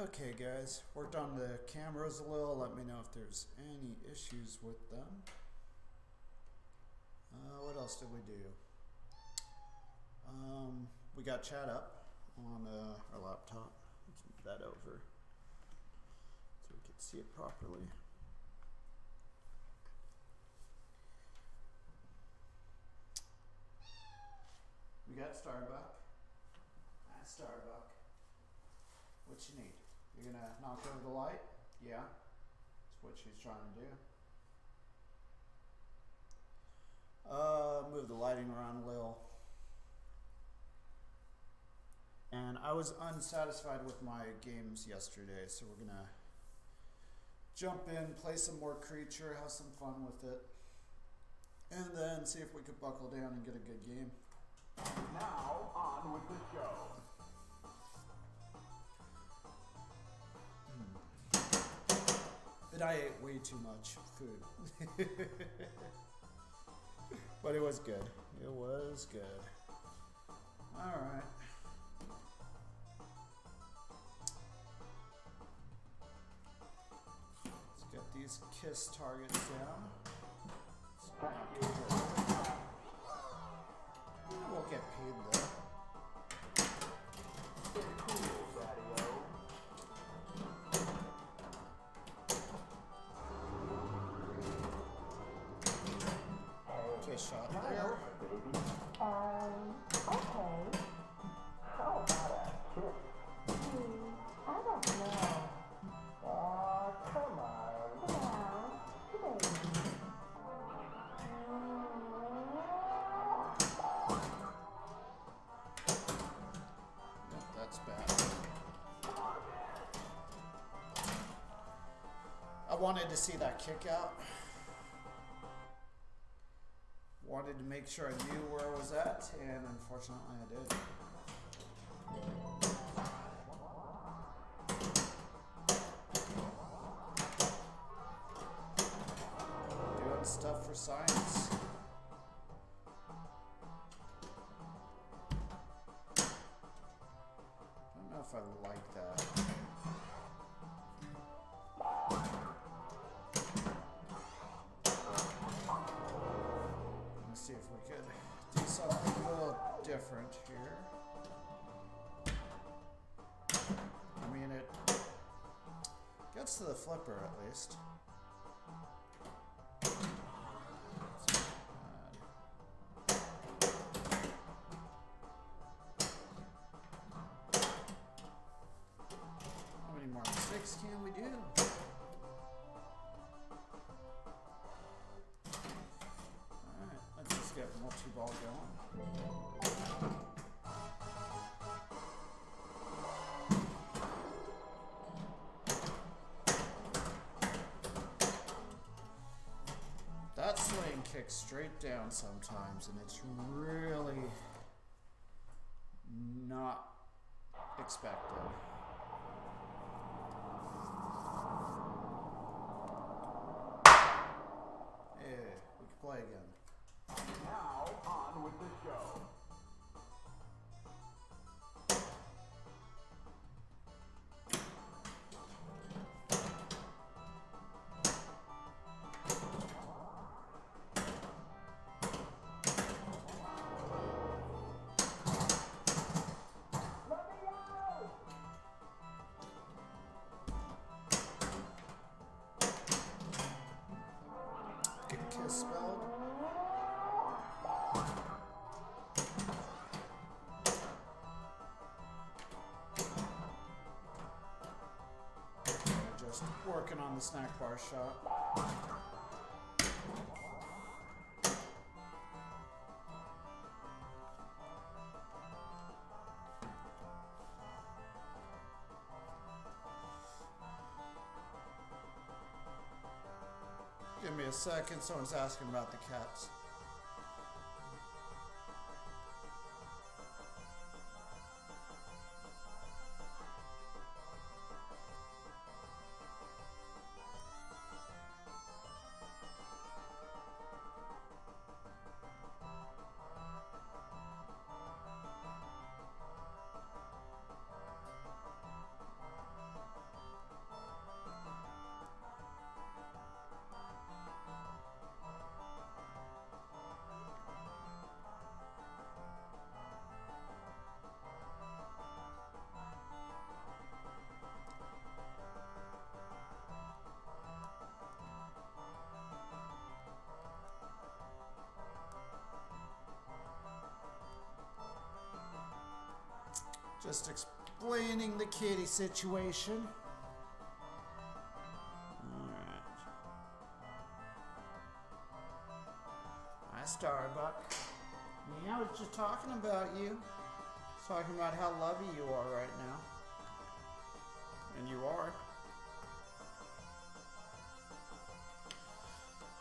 Okay guys, worked on the cameras a little. Let me know if there's any issues with them. Uh, what else did we do? Um, we got chat up on uh, our laptop. Let's move that over so we can see it properly. We got Starbuck. Ah, Starbuck. What you need? You're gonna knock over the light? Yeah. That's what she's trying to do. Uh, move the lighting around a little. And I was unsatisfied with my games yesterday, so we're gonna jump in, play some more creature, have some fun with it, and then see if we could buckle down and get a good game. Now, on with the show. But I ate way too much food. but it was good. It was good. Alright. Let's get these kiss targets down. We'll get paid though. Okay, shot Can I there. help you, baby? Um, okay. How about a kiss? Hmm, I don't know. Aw, come on. Yeah, baby. Yep, that's bad. I wanted to see that kick out. I wanted to make sure I knew where I was at, and unfortunately I did. To the flipper at least. Kicks straight down sometimes, and it's really the snack bar shot. Give me a second. Someone's asking about the cats. Kitty situation. Alright. Hi, Starbuck. Yeah, I was just talking about you. Talking about how lovey you are right now. And you are.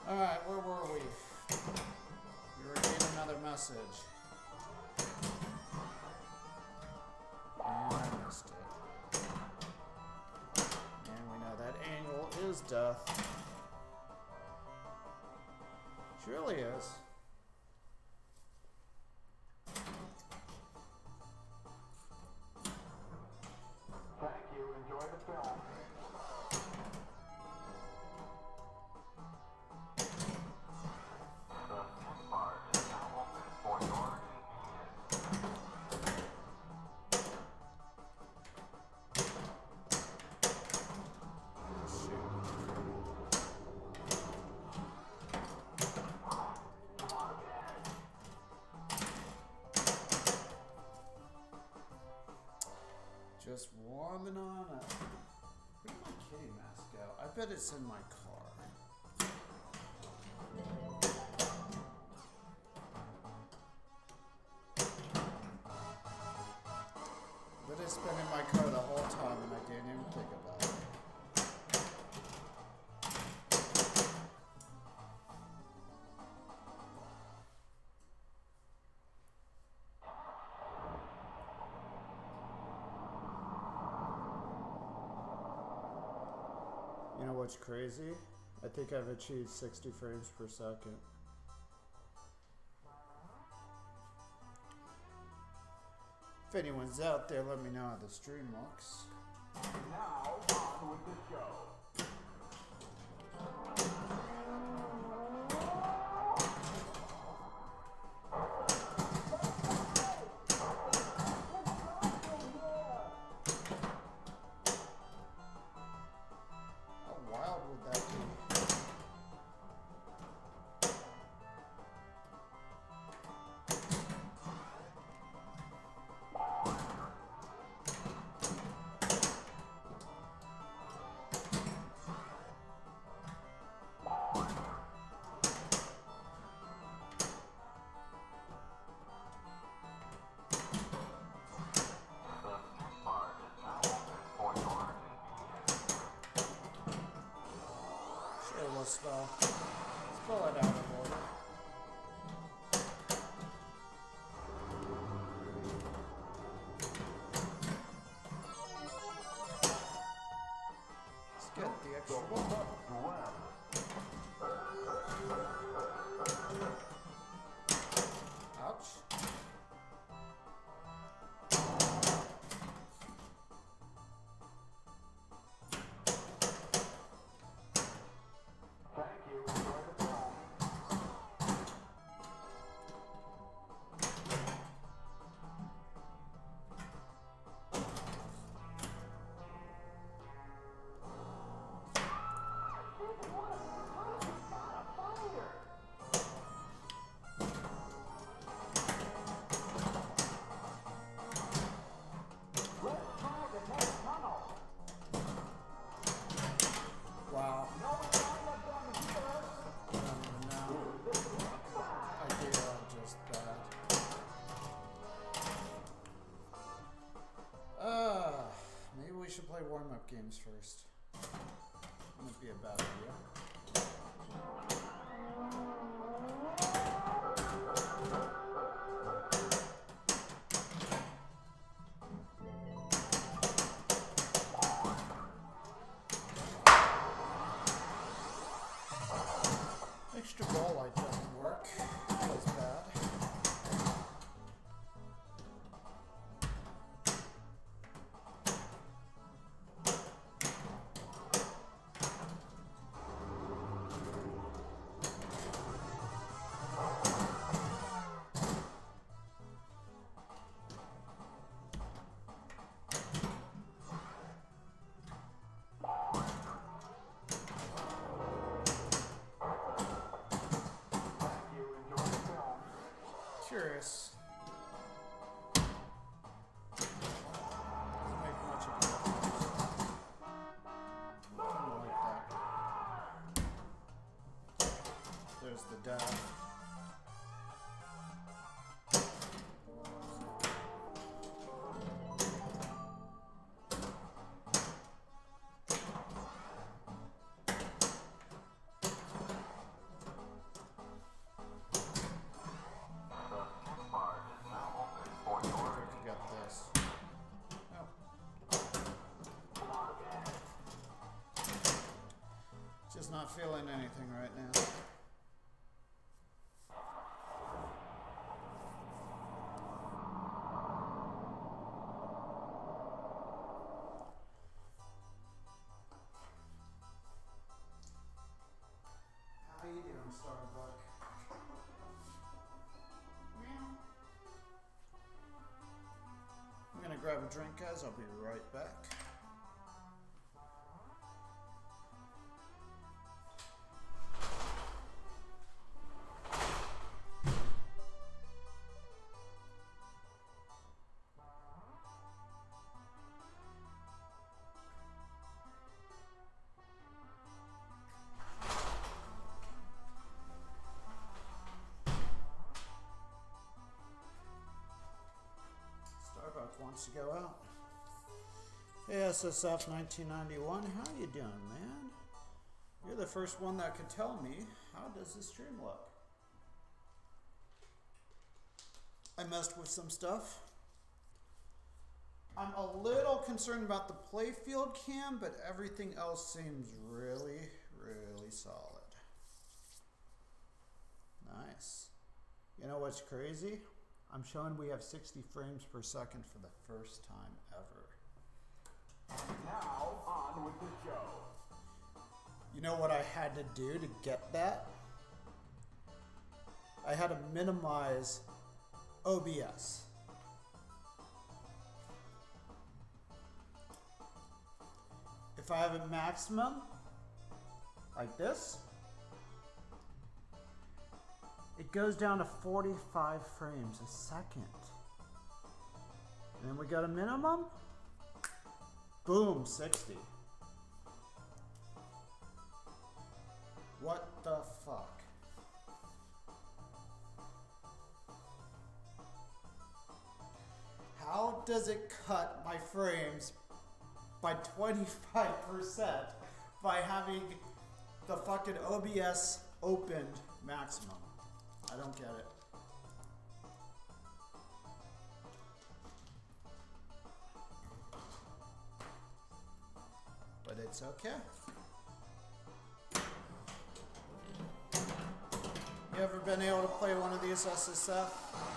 Alright, where were we? We were getting another message. She really is. It's in my car. But it's been in my what's crazy? I think I've achieved 60 frames per second. If anyone's out there, let me know how the stream looks. Sure, we'll spell. Spell it out we should play warm up games first. Wouldn't be a bad idea. the dove. feeling anything. I'm gonna grab a drink, guys. I'll be right back. Wants to go out. ASSF 1991, how you doing, man? You're the first one that could tell me how does this stream look. I messed with some stuff. I'm a little concerned about the playfield cam, but everything else seems really, really solid. Nice. You know what's crazy? I'm showing we have 60 frames per second for the first time ever. Now, on with the show. You know what I had to do to get that? I had to minimize OBS. If I have a maximum, like this, it goes down to 45 frames a second. And then we got a minimum, boom, 60. What the fuck? How does it cut my frames by 25% by having the fucking OBS opened maximum? I don't get it. But it's okay. You ever been able to play one of these SSF?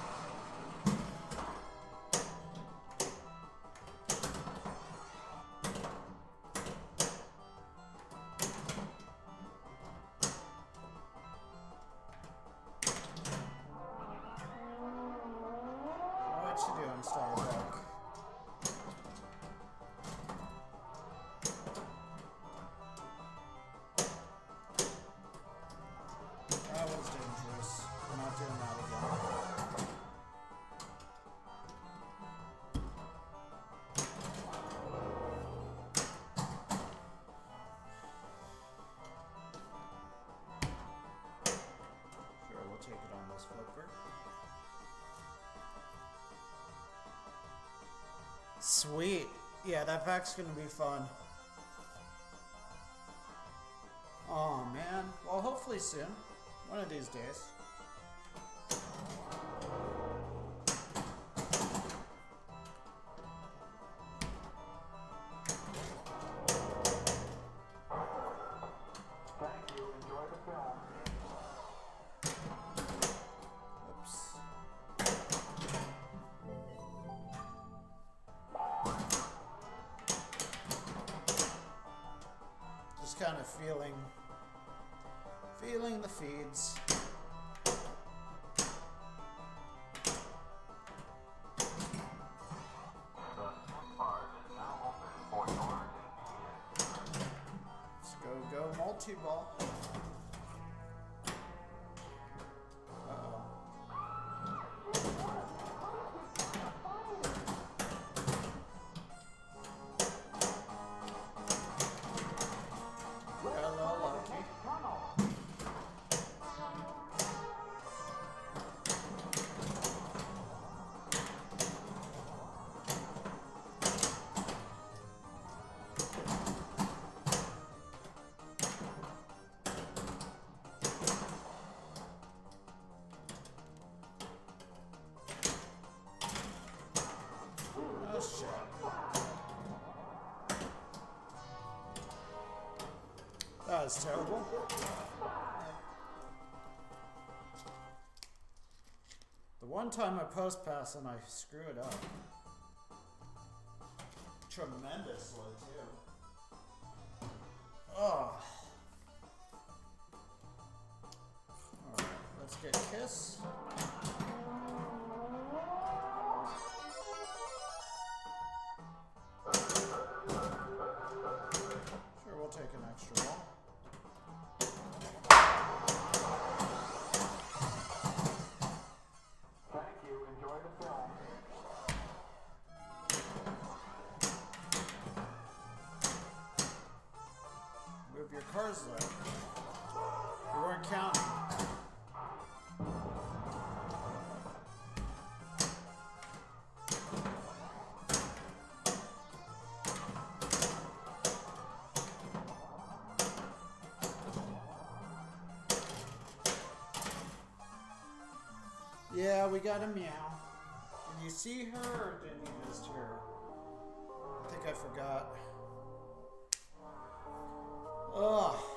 That pack's gonna be fun. Oh man. Well, hopefully soon. One of these days. Was terrible. The one time I post pass and I screw it up. Tremendously, too. Oh. Alright, let's get Kiss. We got a meow. Did you see her or did you hear her? I think I forgot. Ugh.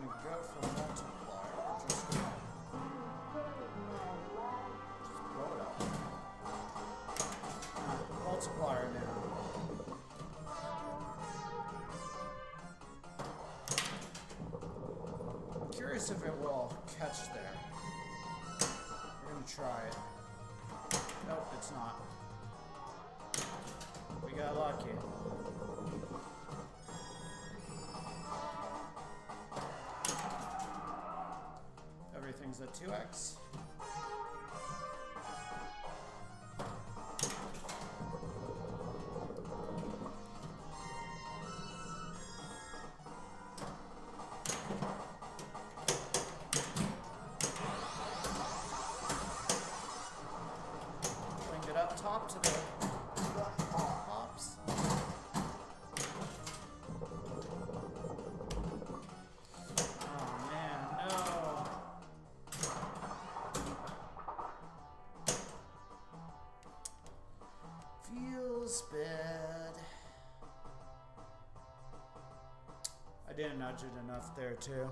Going to go for multiplier. Just going to just blow it up. Multiplier now. I'm curious if it will catch there. We're gonna try it. Nope, it's not. We got lucky. 2x. Nudge it enough there too.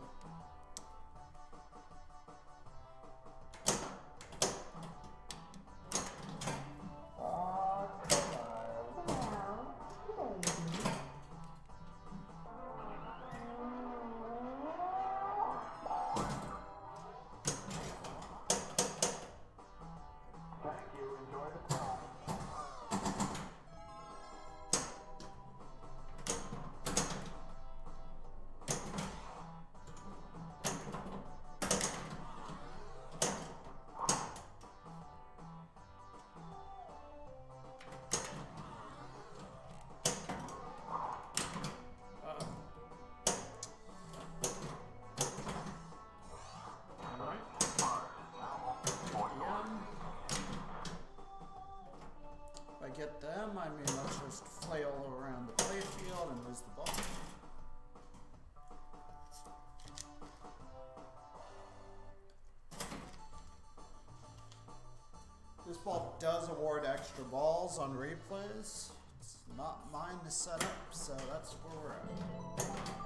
I mean, let's just flail around the playfield and lose the ball. This ball does award extra balls on replays. It's not mine to set up, so that's where we're at.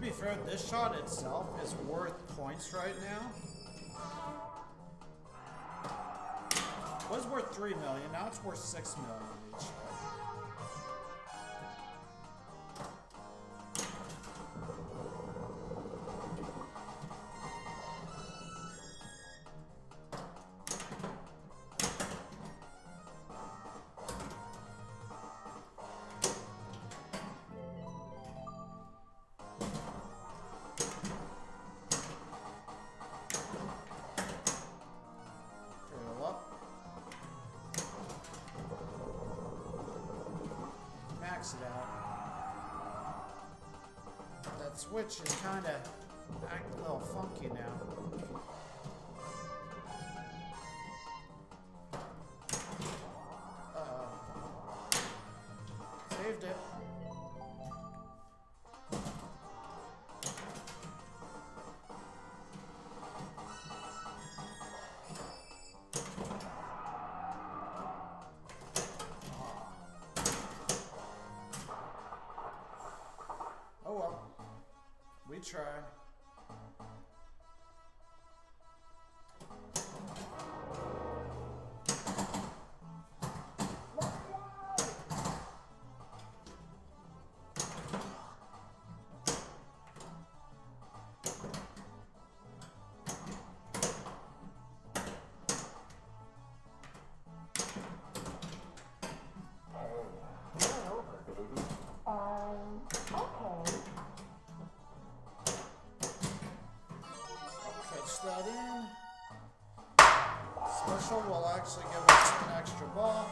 Be fair, this shot itself is worth points right now. Was worth three million. Now it's worth six million switch is kind of acting a little funky now. We Will actually give us an extra ball.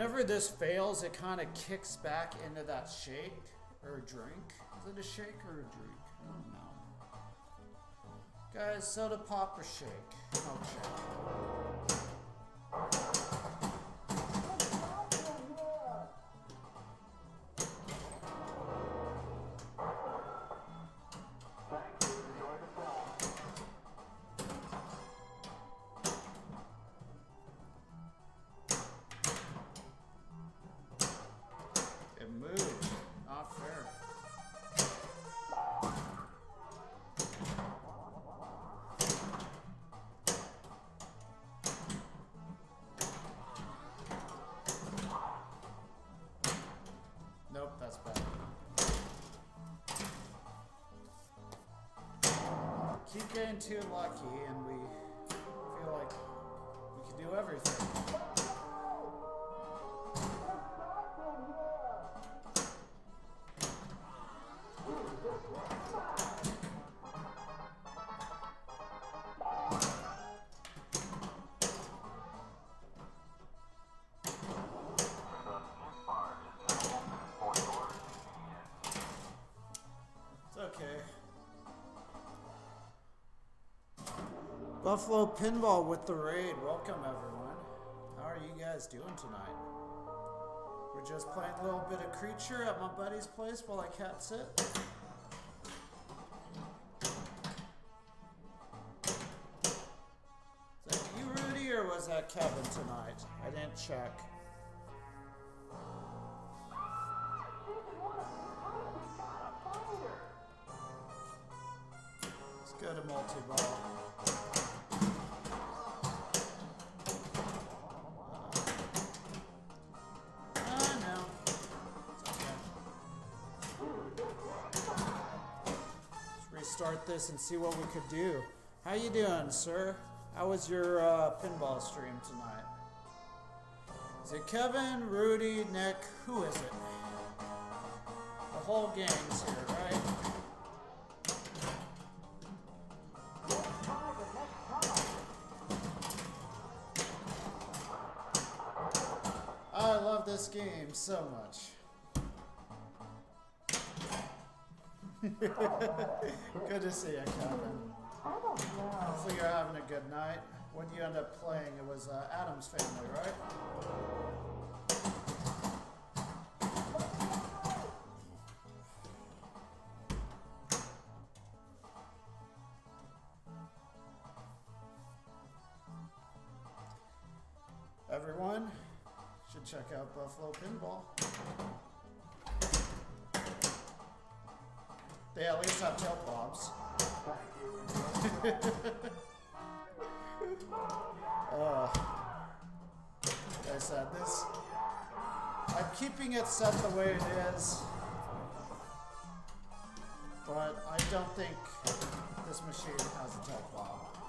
Whenever this fails, it kind of kicks back into that shake or drink. Is it a shake or a drink? I don't know. Guys, soda pop or shake? Keep getting too lucky, and Buffalo Pinball with the raid. Welcome, everyone. How are you guys doing tonight? We're just playing a little bit of creature at my buddy's place while I cat sit. Is that you, Rudy, or was that Kevin tonight? I didn't check. This and see what we could do. How you doing, sir? How was your uh, pinball stream tonight? Is it Kevin, Rudy, Nick? Who is it? The whole gang's here, Good to see you, Kevin. Hopefully you're having a good night. Did you end up playing? It was uh, Addams Family, right? Keeping it set the way it is, but I don't think this machine has a tilt bob.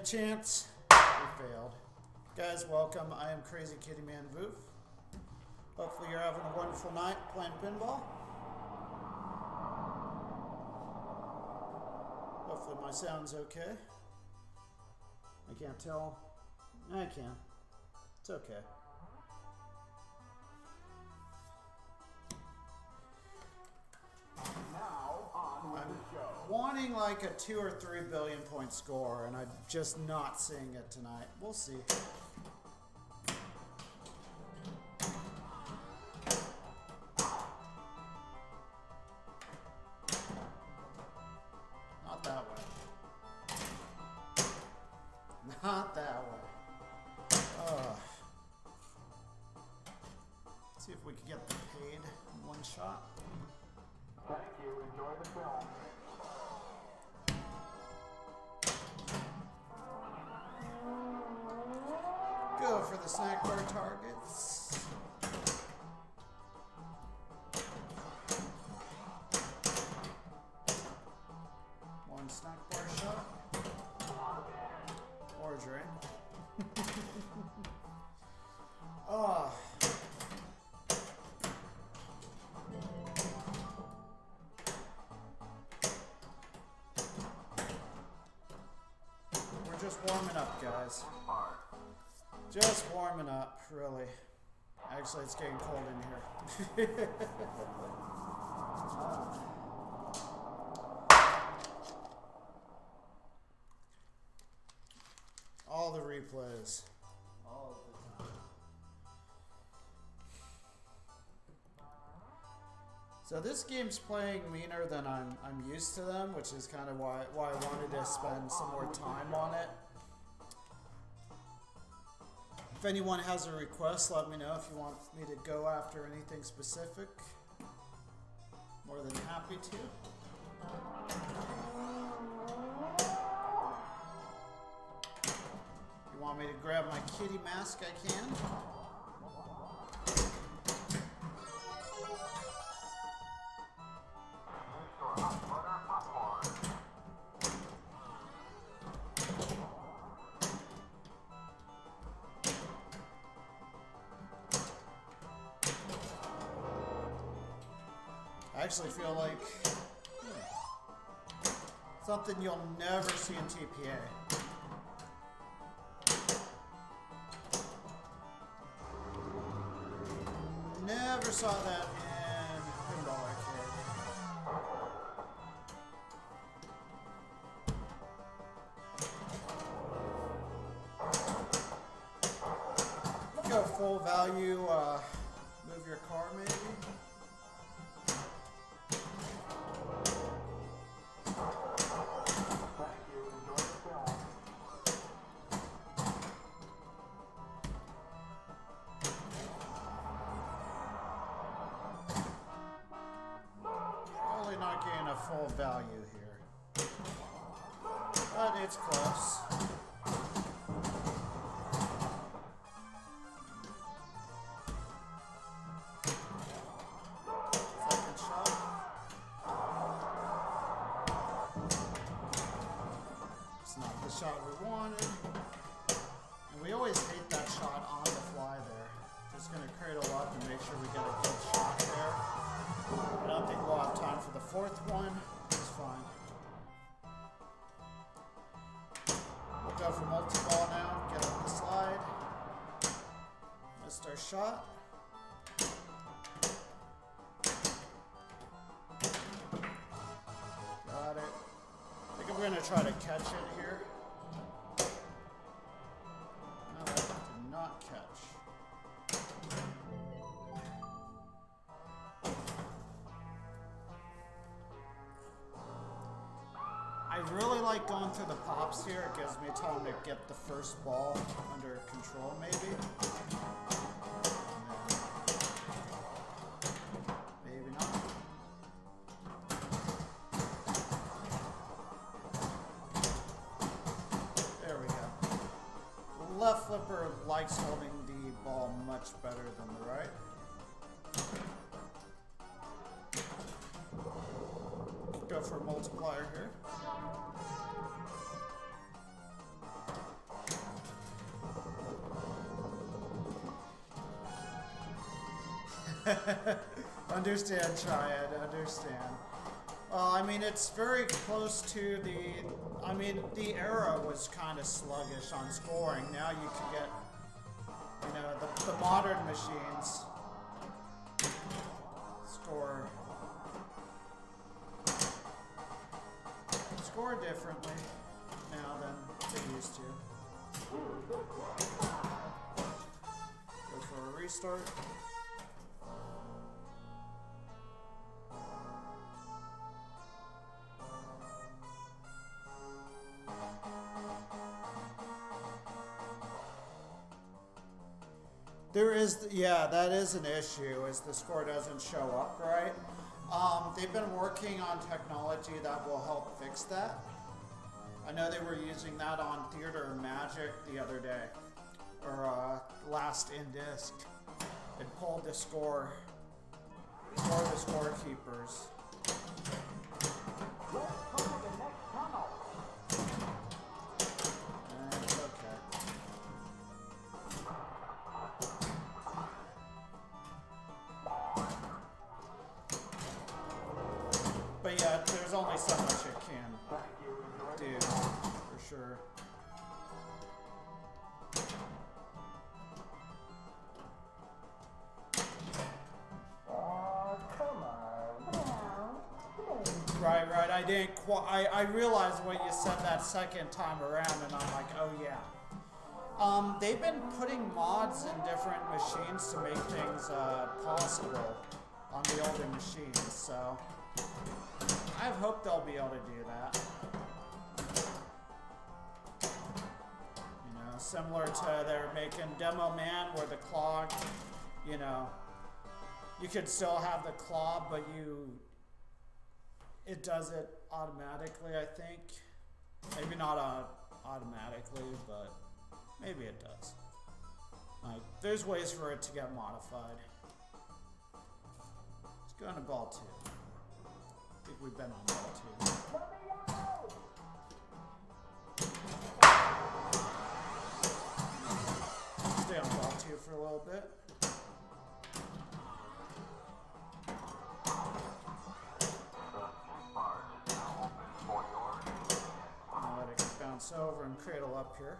A chance. We failed. Guys, welcome. I am Crazy Kitty Man Voof. Hopefully, you're having a wonderful night playing pinball. Hopefully my sound's okay. I can't tell. I can. It's okay. Like a two or three billion point score, and I'm just not seeing it tonight. We'll see. Really. Actually, it's getting cold in here. All the replays. All the. So this game's playing meaner than I'm I'm used to them, which is kind of why why I wanted to spend some more time on it. If anyone has a request, let me know if you want me to go after anything specific. More than happy to. You want me to grab my kitty mask? I can. Something you'll never see in TPA. Shot. Got it. I think I'm gonna try to catch it here. No, that did not catch. I really like going through the pops here. It gives me time to get the first ball under control, maybe. Likes holding the ball much better than the right. Go for a multiplier here. understand, Triad, understand. Well, I mean, it's very close to the. I mean, the era was kind of sluggish on scoring. Now you can get, you know, the, the modern machines score score differently now than they used to. Go for a restart. There is, yeah, that is an issue. Is the score doesn't show up right. Um, they've been working on technology that will help fix that. I know they were using that on Theater Magic the other day, or uh, last in disc. It pulled the score for the scorekeepers. Second time around, and I'm like, oh yeah. Um, they've been putting mods in different machines to make things uh, possible on the older machines, so I have hope they'll be able to do that. You know, similar to they're making Demo Man, where the clog, you know, you could still have the claw, but you it does it automatically, I think. Maybe not uh, automatically, but maybe it does. Like, there's ways for it to get modified. Let's go into ball two. I think we've been on ball two. Stay on ball two for a little bit. Cradle up here.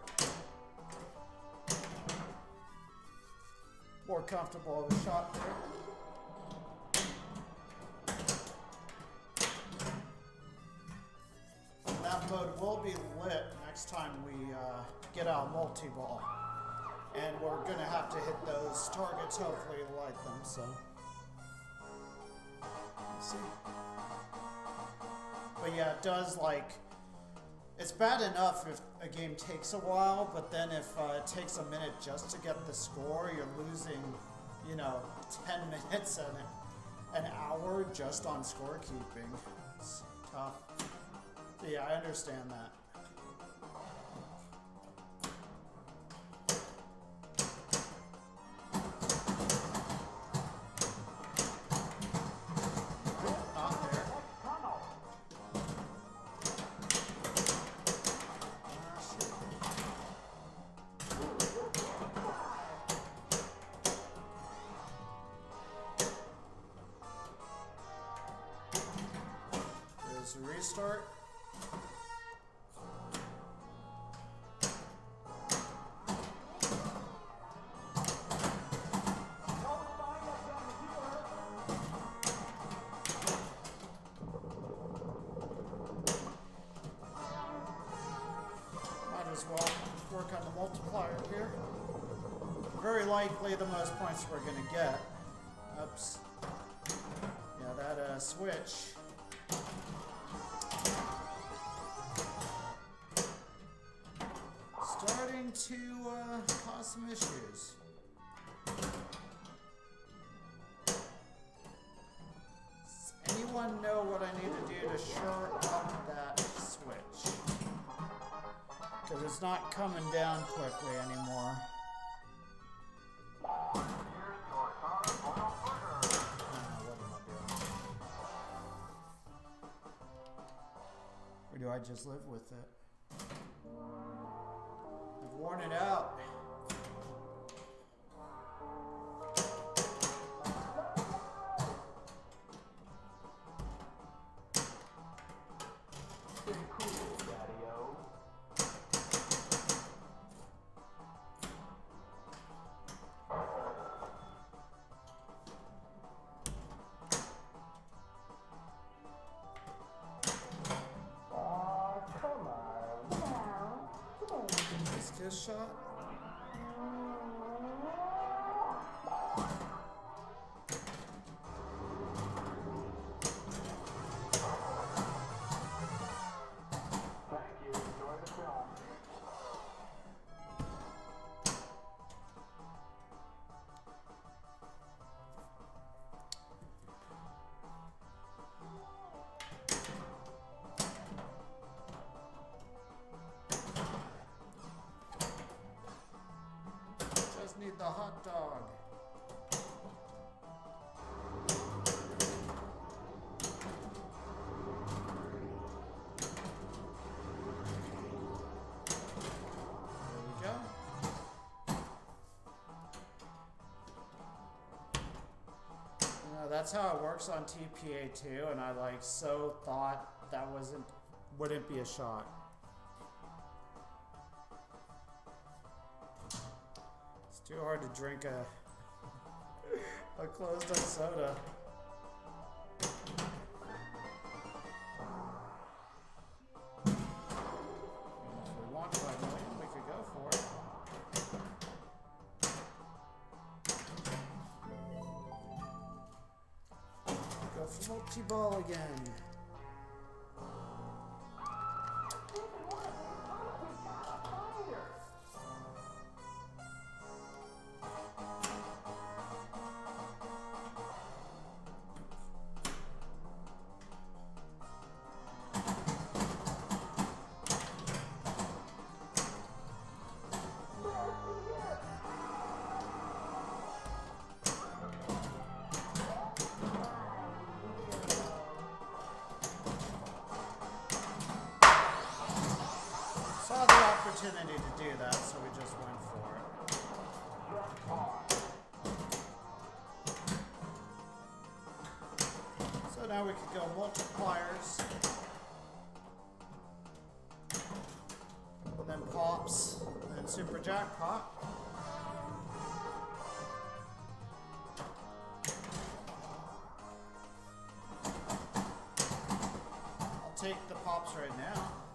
More comfortable of a shot there. That mode will be lit next time we uh, get out multi-ball. And we're gonna have to hit those targets, hopefully light them, so. Let's see. But yeah, it does like. It's bad enough if a game takes a while, but then if uh, it takes a minute just to get the score, you're losing, you know, 10 minutes and an hour just on scorekeeping. It's tough. So yeah, I understand that. Likely the most points we're gonna get. Oops. Yeah, that uh, switch. Starting to uh, cause some issues. Does anyone know what I need to do to shore up that switch? Because it's not coming down quickly anymore. Just live with it? Hot dog. Know, uh, that's how it works on TPA too, and I like so thought that wasn't wouldn't be a shot. Drink a a closed up soda. We could go multipliers. And then pops, and then super jackpot. I'll take the pops right now.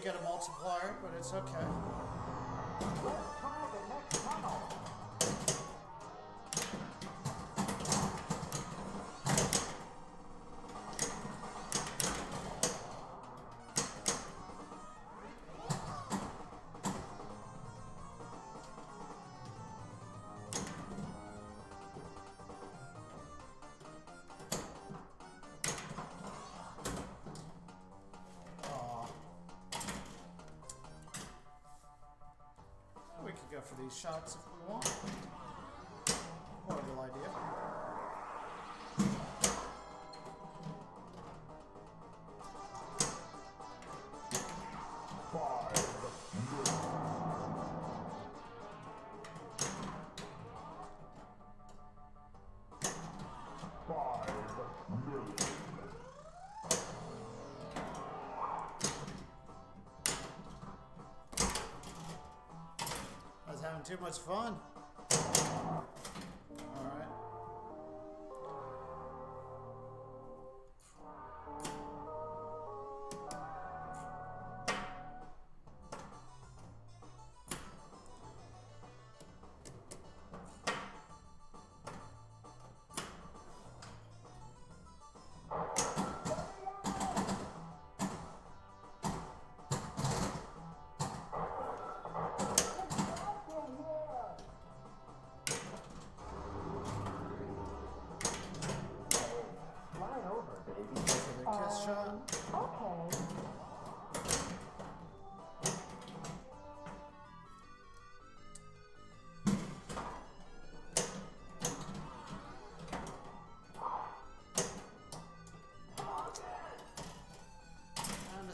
Get a multiplier, but it's okay. Shots if having too much fun.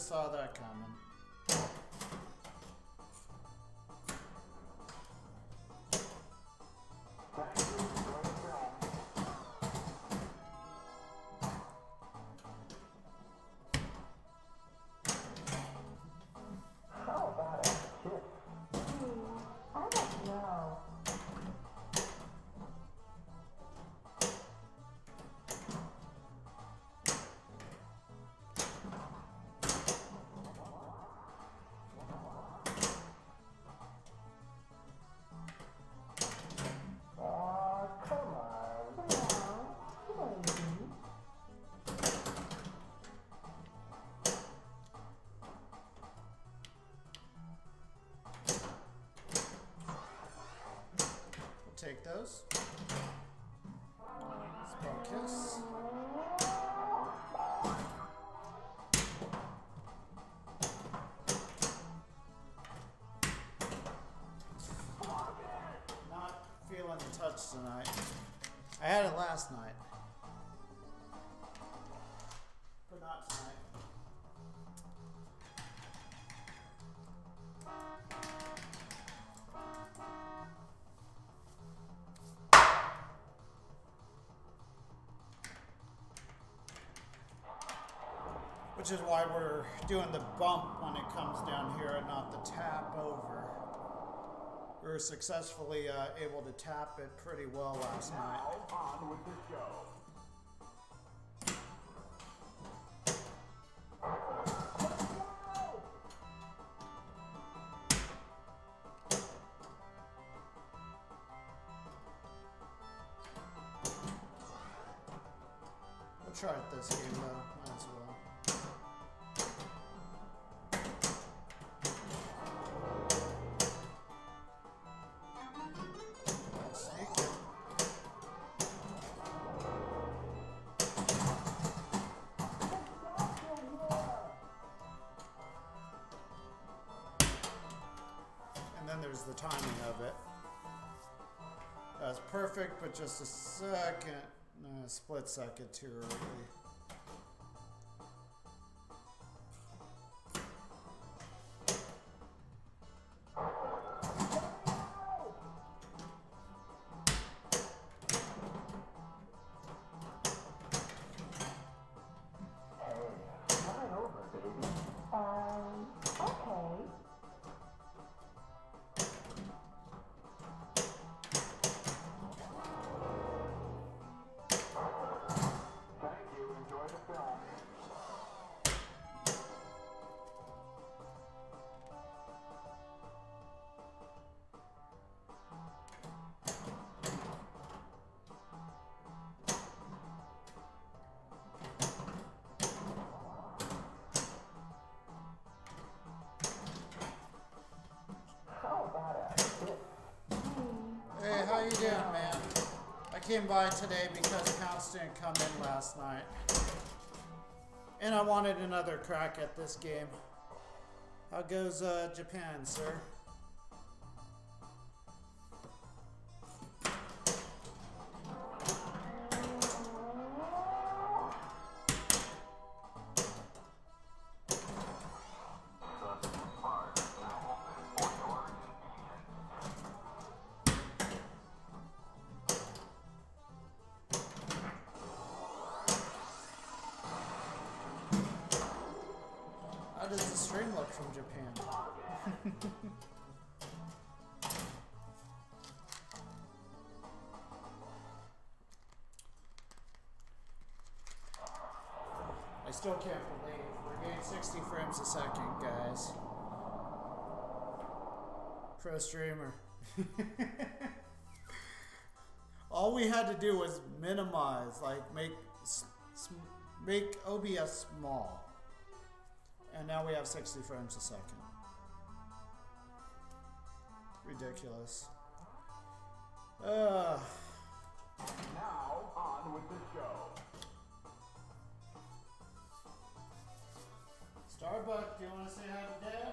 Saw that coming. Those. Spell kiss. Not feeling the touch tonight. I had it last night. Which is why we're doing the bump when it comes down here and not the tap over. We were successfully uh, able to tap it pretty well last night. Perfect, but just a second, no, a split second too early. Came by today because Counts didn't come in last night. And I wanted another crack at this game. How goes uh, Japan, sir? Like make make OBS small, and now we have 60 frames a second. Ridiculous. Uh, Now, on with the show. Starbuck, do you want to say hi to Dad?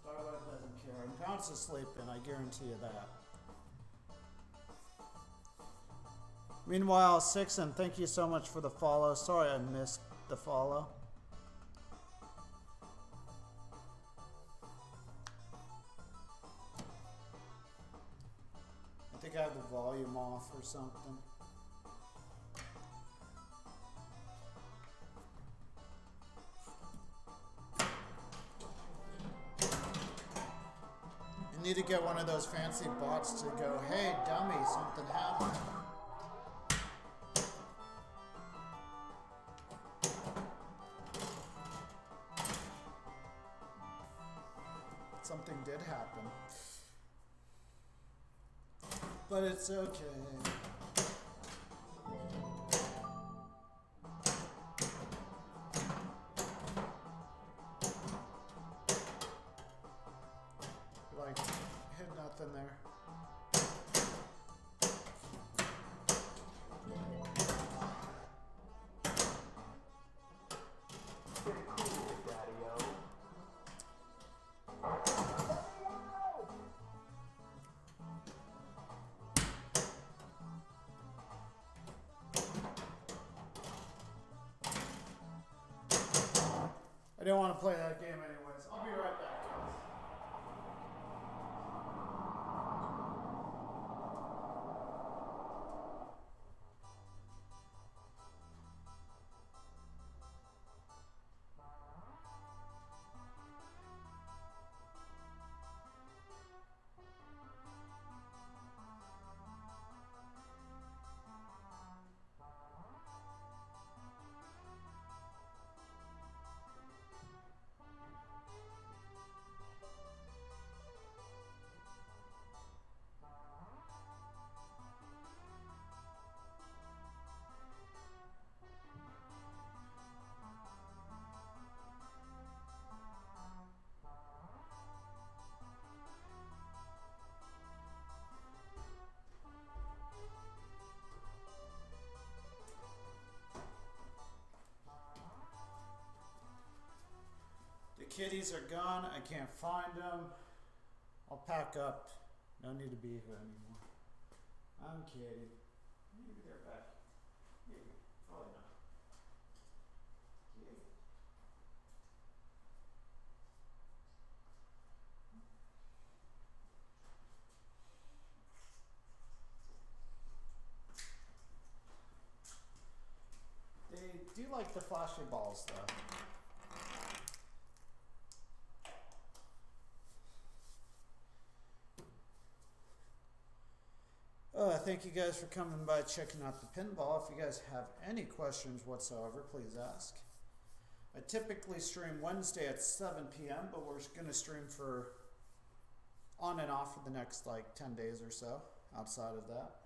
Starbuck doesn't care. And Pounce is sleeping, I guarantee you that. Meanwhile, Sixon, thank you so much for the follow. Sorry I missed the follow. Happen. But it's okay. Like, hit nothing there. I didn't want to play that game anyways. Kitties are gone. I can't find them. I'll pack up. No need to be here anymore. I'm kidding. Maybe they're back. Maybe. Probably not. Kitty. They do like the flashy balls though. Uh, thank you guys for coming by checking out the pinball. If you guys have any questions whatsoever, please ask. I typically stream Wednesday at 7 p.m., but we're going to stream for on and off for the next like 10 days or so outside of that.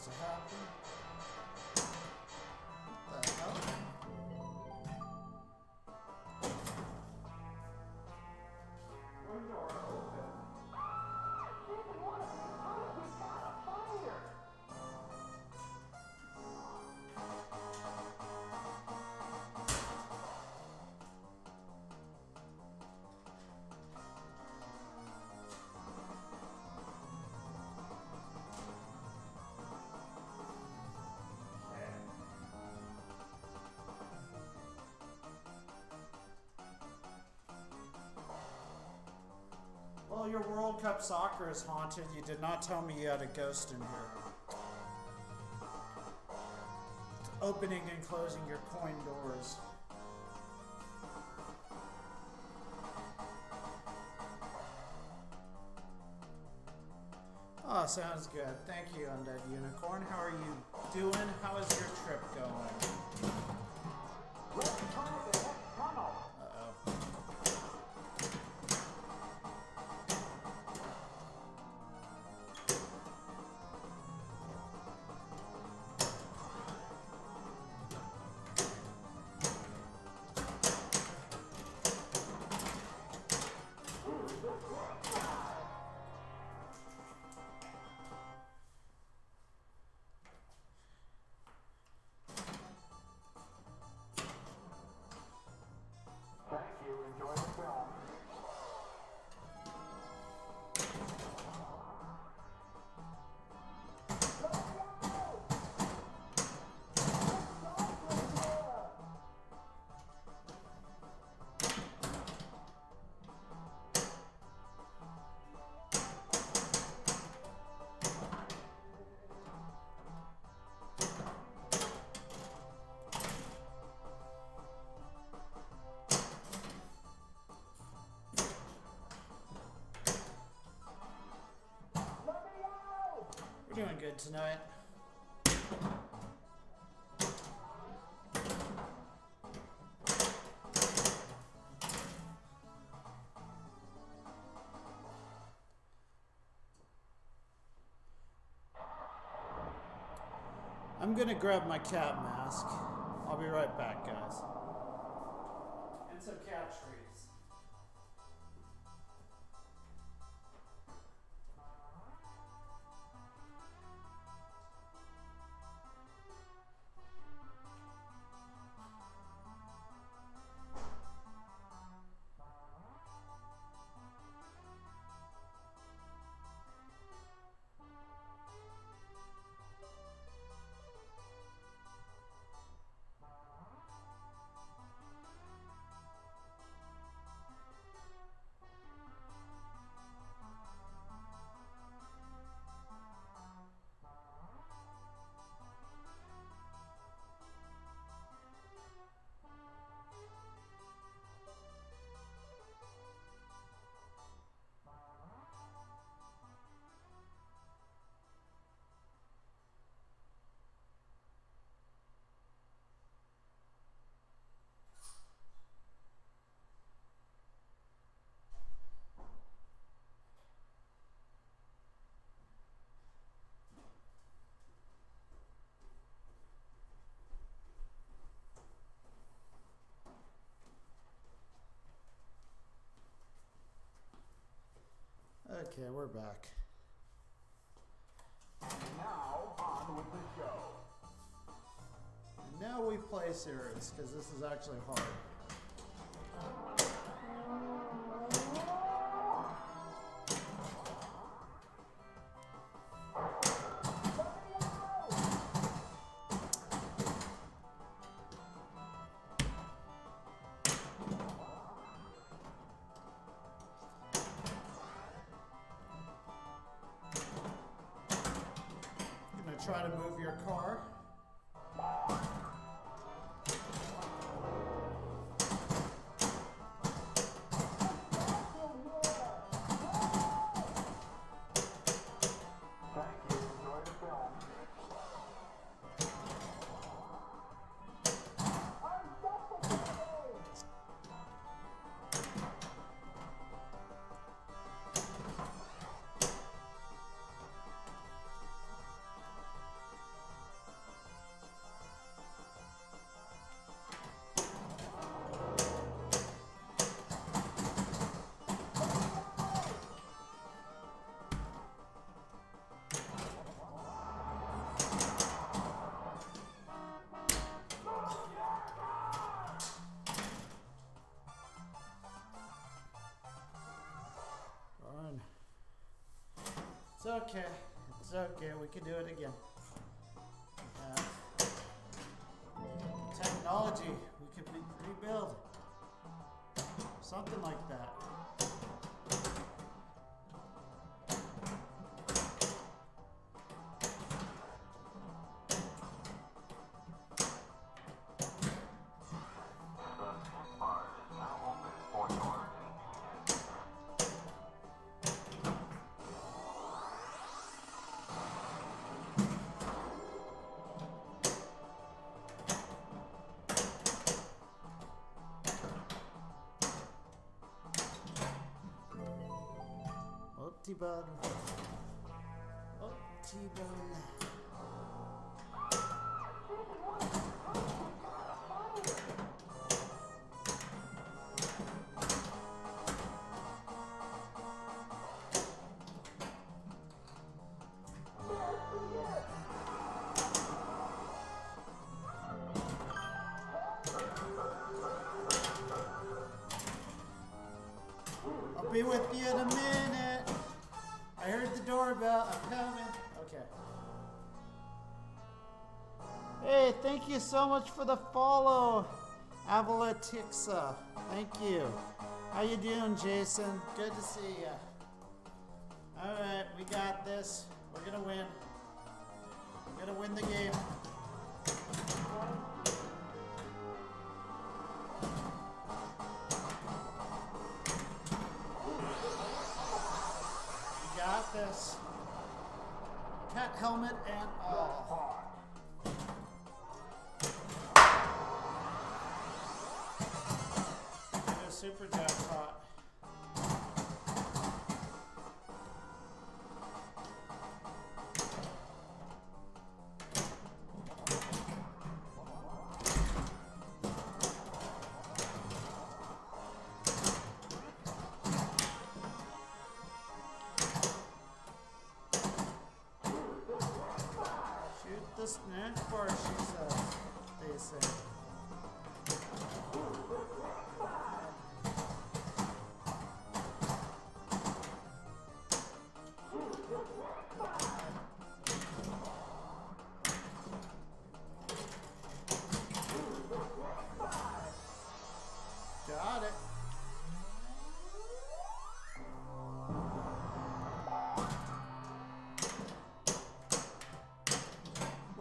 To happen. Well, your World Cup soccer is haunted. You did not tell me you had a ghost in here. Opening and closing your coin doors. Oh, sounds good. Thank you, Undead Unicorn. How are you doing? How is your trip going? We're doing good tonight. I'm gonna grab my cat mask. I'll be right back, guys. Okay, we're back. And now, on with the show. And now we play serious because this is actually hard. Car. Okay. It's okay. We can do it again. Uh, technology. We could re- rebuild. Something like that. T-Bone. Oh, T-Bone. Be with you in a minute. Thank you so much for the follow, Avalatixa. Thank you. How you doing, Jason? Good to see you.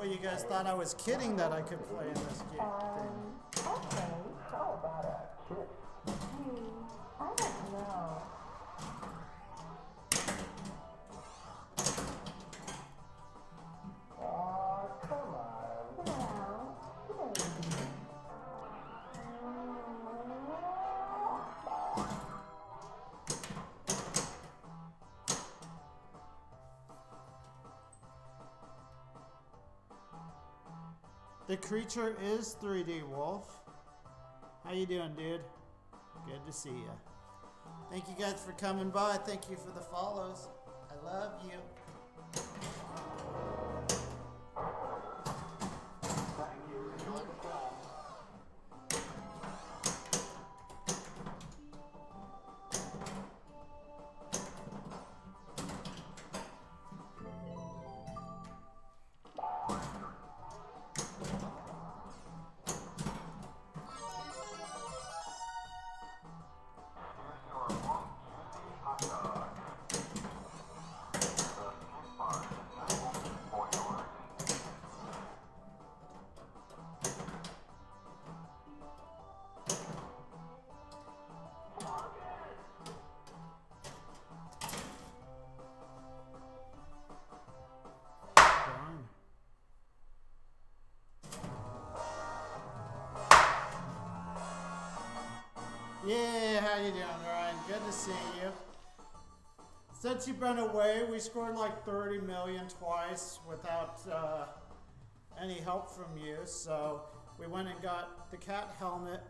Well, you guys thought I was kidding that I could play in this game. Um, Is 3D Wolf. How you doing, dude? Good to see you. Thank you guys for coming by. Thank you for the follows. I love you. Since you've been away, we scored like 30 million twice without uh, any help from you. So we went and got the cat helmet,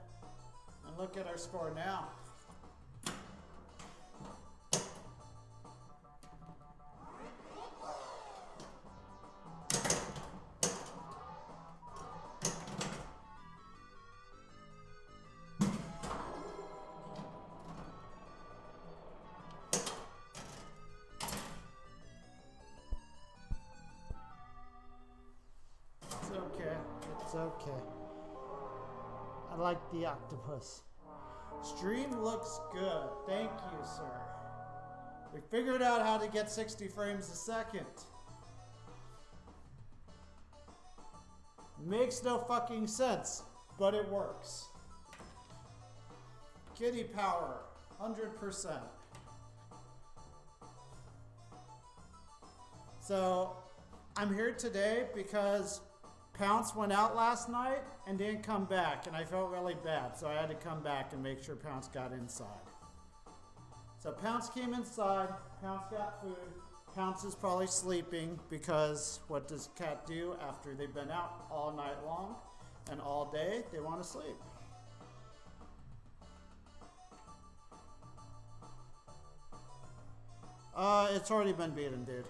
and look at our score now. Octopus. Stream looks good. Thank you, sir. We figured out how to get 60 frames a second. Makes no fucking sense, but it works. Kitty power, 100%. So, I'm here today because Pounce went out last night and didn't come back, and I felt really bad, so I had to come back and make sure Pounce got inside. So Pounce came inside, Pounce got food. Pounce is probably sleeping because what does cat do after they've been out all night long and all day? They want to sleep. Uh, it's already been beaten, dude.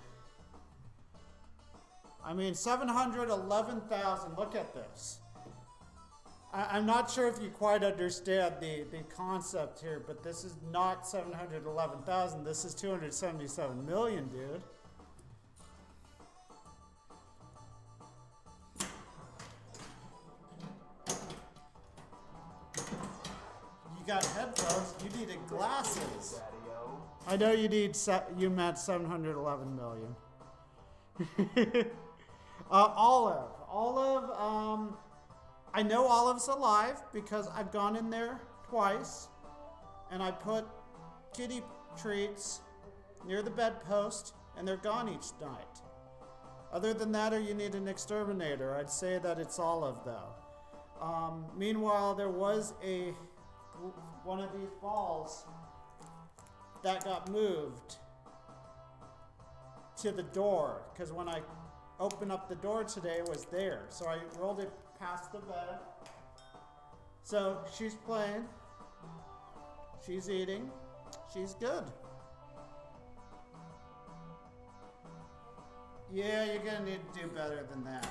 I mean, 711,000. Look at this. I, am not sure if you quite understand the, the concept here, but this is not 711,000. This is 277 million, dude. You got headphones. You needed glasses. I know you need. you meant 711 million. uh, Olive. Olive. Um, I know Olive's alive because I've gone in there twice and I put kitty treats near the bedpost and they're gone each night. Other than that, or you need an exterminator, I'd say that it's Olive though. Um, meanwhile, there was a one of these balls that got moved to the door because when I opened up the door today, was there. So I rolled it past the bed. So she's playing. She's eating. She's good. Yeah, you're gonna need to do better than that.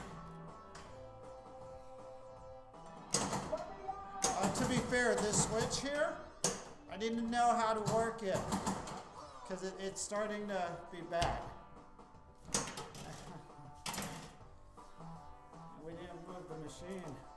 Uh, to be fair, this switch here, I didn't know how to work it because it, it's starting to be bad. Move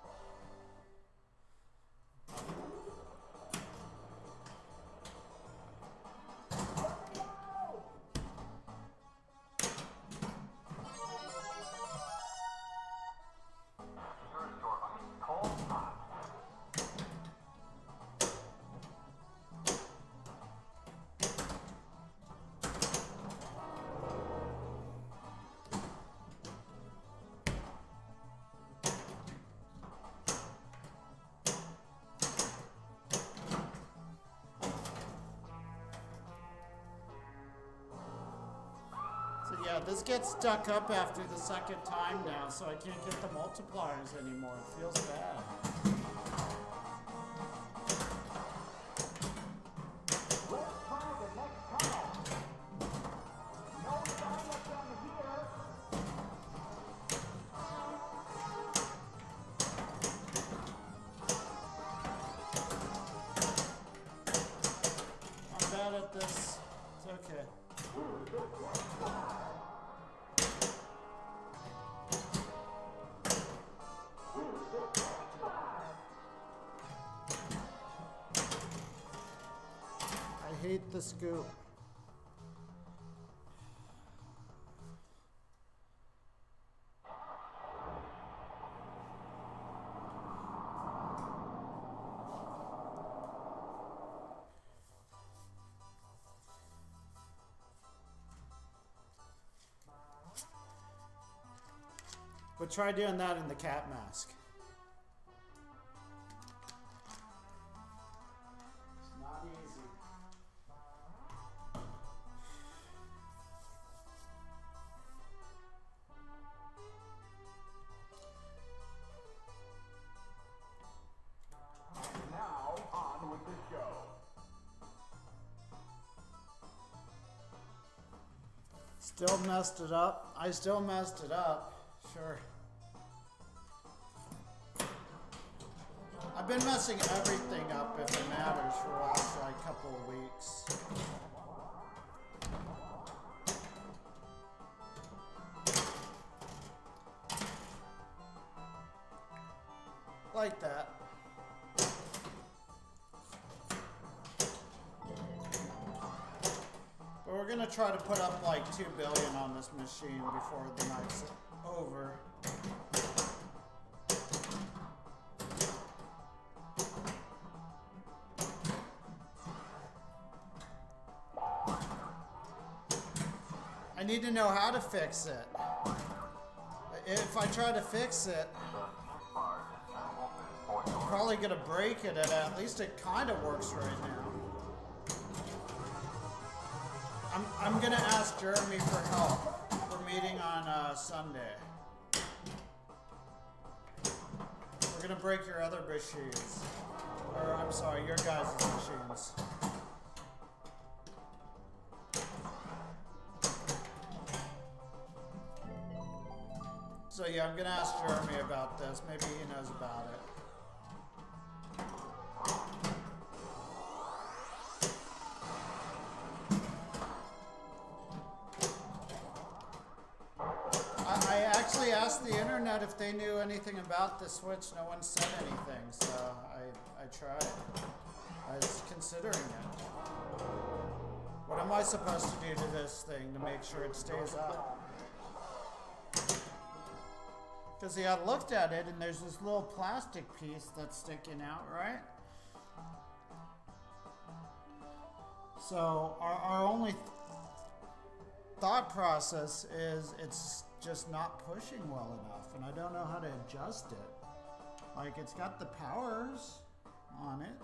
gets stuck up after the second time now, so I can't get the multipliers anymore. It feels bad. Scoop. But try doing that in the cat mask. Still messed it up. I still messed it up. Sure. I've been messing everything up if it matters for the last like couple of weeks. Two billion on this machine before the night's over. I need to know how to fix it. If I try to fix it, I'm probably gonna break it, and at least it kind of works right now. I'm, gonna ask Jeremy for help. We're meeting on uh, Sunday. We're gonna break your other machines. Or, I'm sorry, your guys' machines. So yeah, I'm gonna ask Jeremy about this. Maybe he knows about it. Internet if they knew anything about the Switch. No one said anything, so I, I tried. I was considering it. What am I supposed to do to this thing to make sure it stays up? Because he had looked at it and there's this little plastic piece that's sticking out, right? So our, our only th- thought process is it's just not pushing well enough and I don't know how to adjust it. Like it's got the powers on it.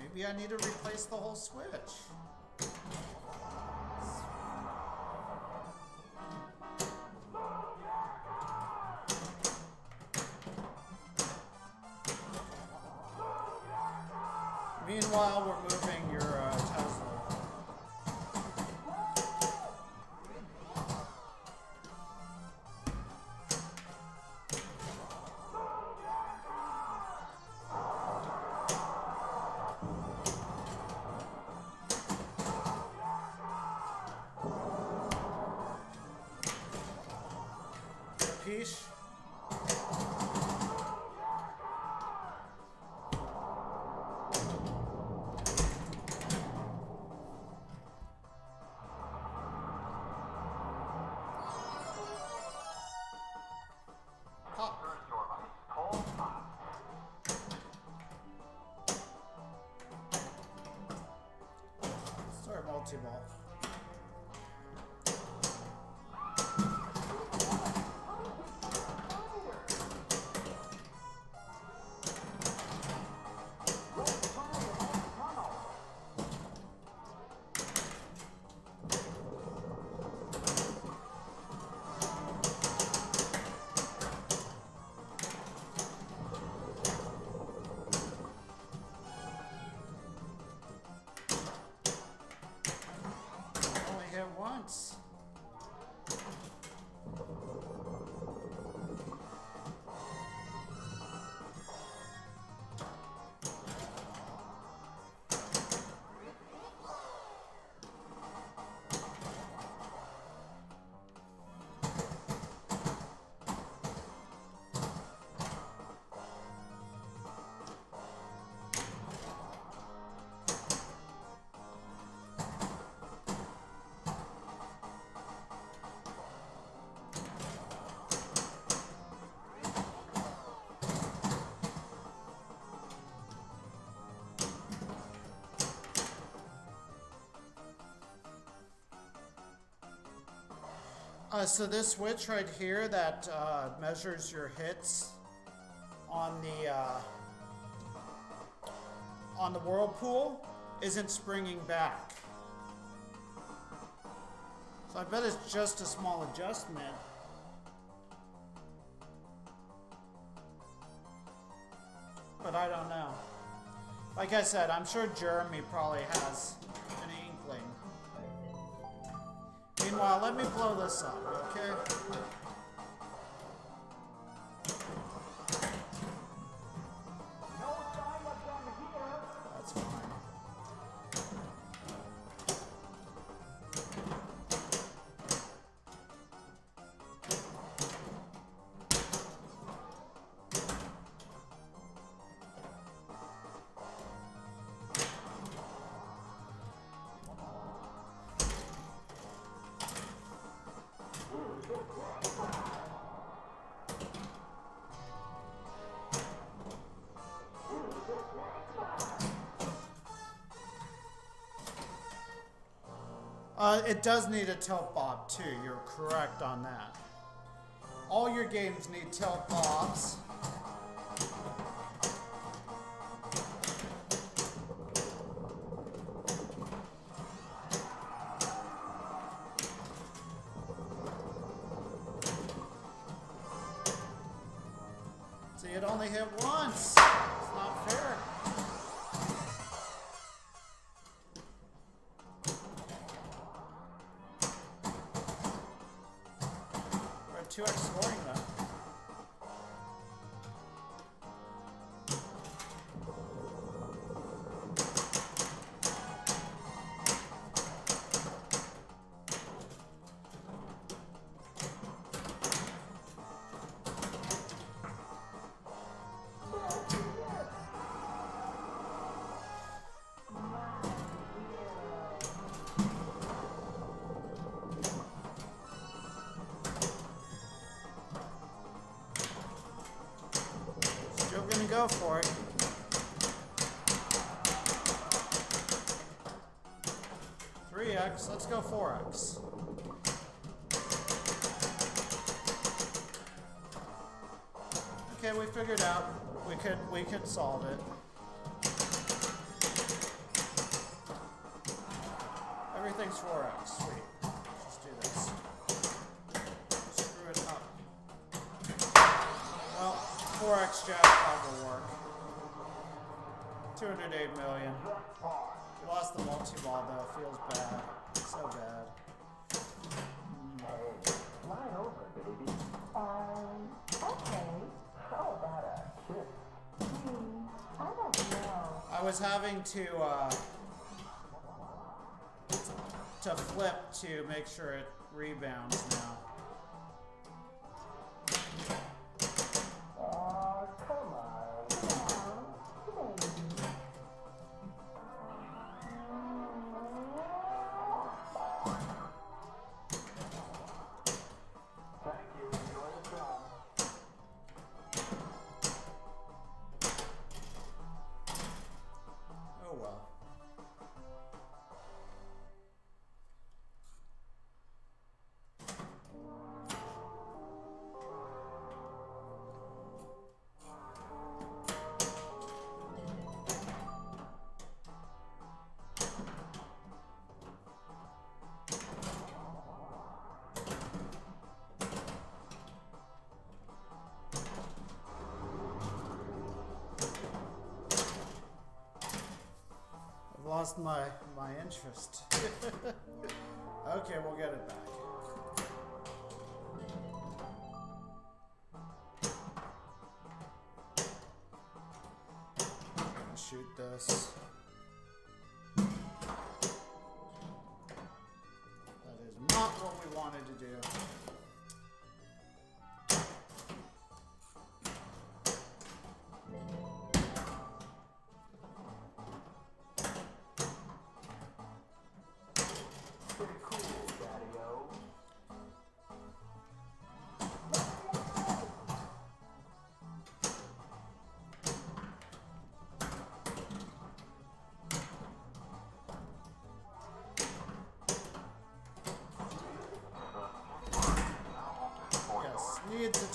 Maybe I need to replace the whole switch. Meanwhile, we're Uh, so this switch right here that uh, measures your hits on the uh, on the whirlpool isn't springing back. So I bet it's just a small adjustment. But I don't know. Like I said, I'm sure Jeremy probably has let me blow this up, okay? It does need a tilt bob too. You're correct on that. All your games need tilt bobs. Could we could solve it. Everything's four X. Sweet. Let's just do this. Screw it up. Well, 4x jackpot will work. 208 million. We lost the multi-ball though, feels bad. So bad. Was having to uh, to flip to make sure it rebounds now. Lost my my interest. okay, we'll get it back.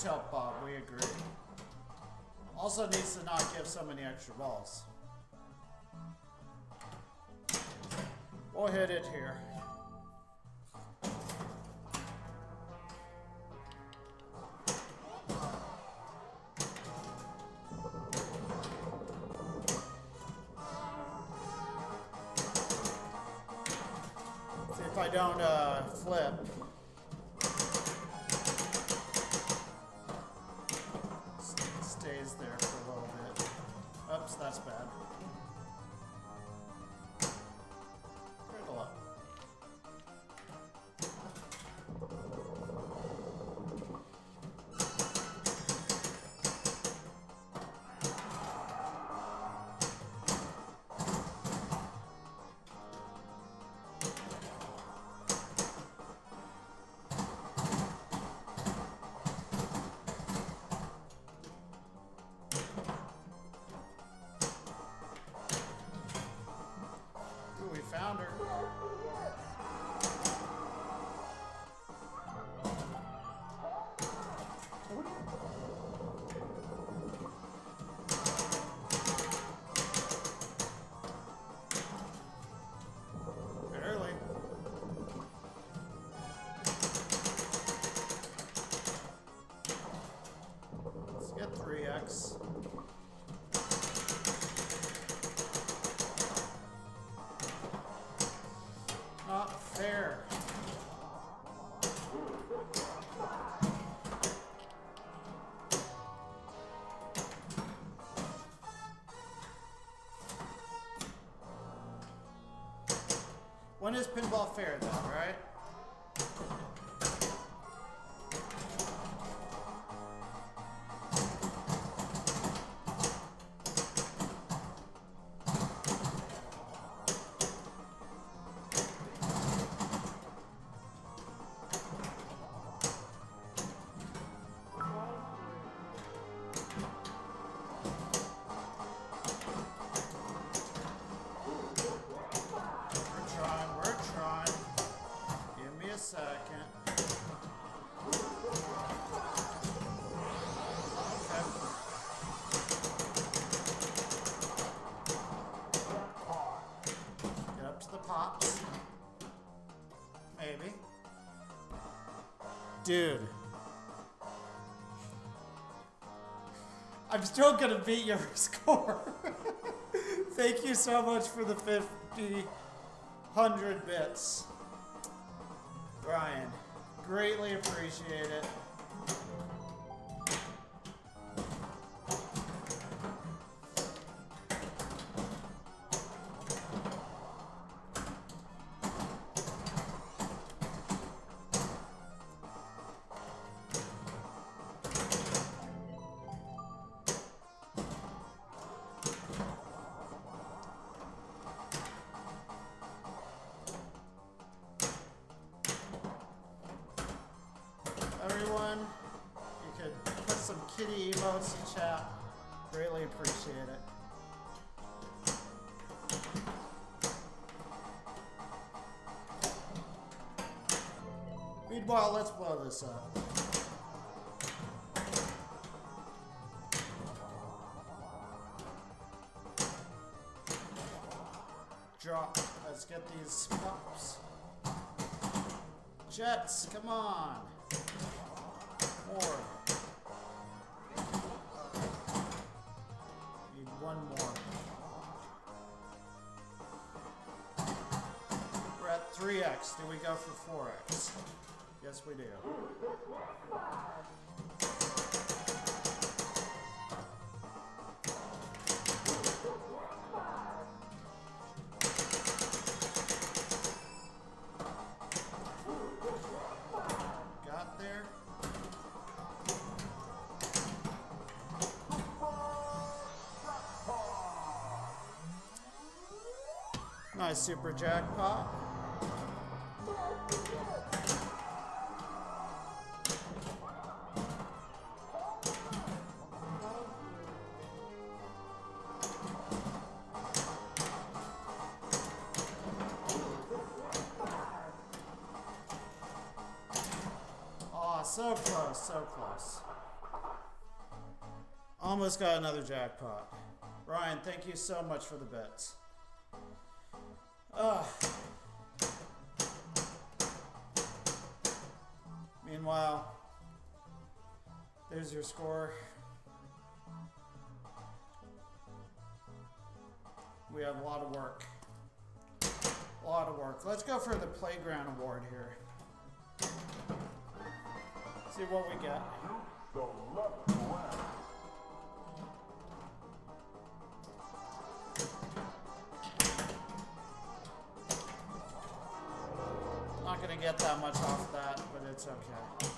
Tilt bob, we agree. Also needs to not give so many extra balls. We'll hit it here. See if I don't uh, flip. That's bad. Is pinball fair though, right? Dude. I'm still gonna beat your score. Thank you so much for the 50, 100 bits. Ryan, greatly appreciate it. This up. Uh, Drop. Let's get these. Jets, come on. More. Need one more. We're at 3x. Do we go for 4x? Yes, we do. Got there. Nice super jackpot. Got another jackpot. Ryan, thank you so much for the bets. Ugh. Meanwhile, there's your score. We have a lot of work. A lot of work. Let's go for the playground award here. See what we get. Get that much off that, but it's okay.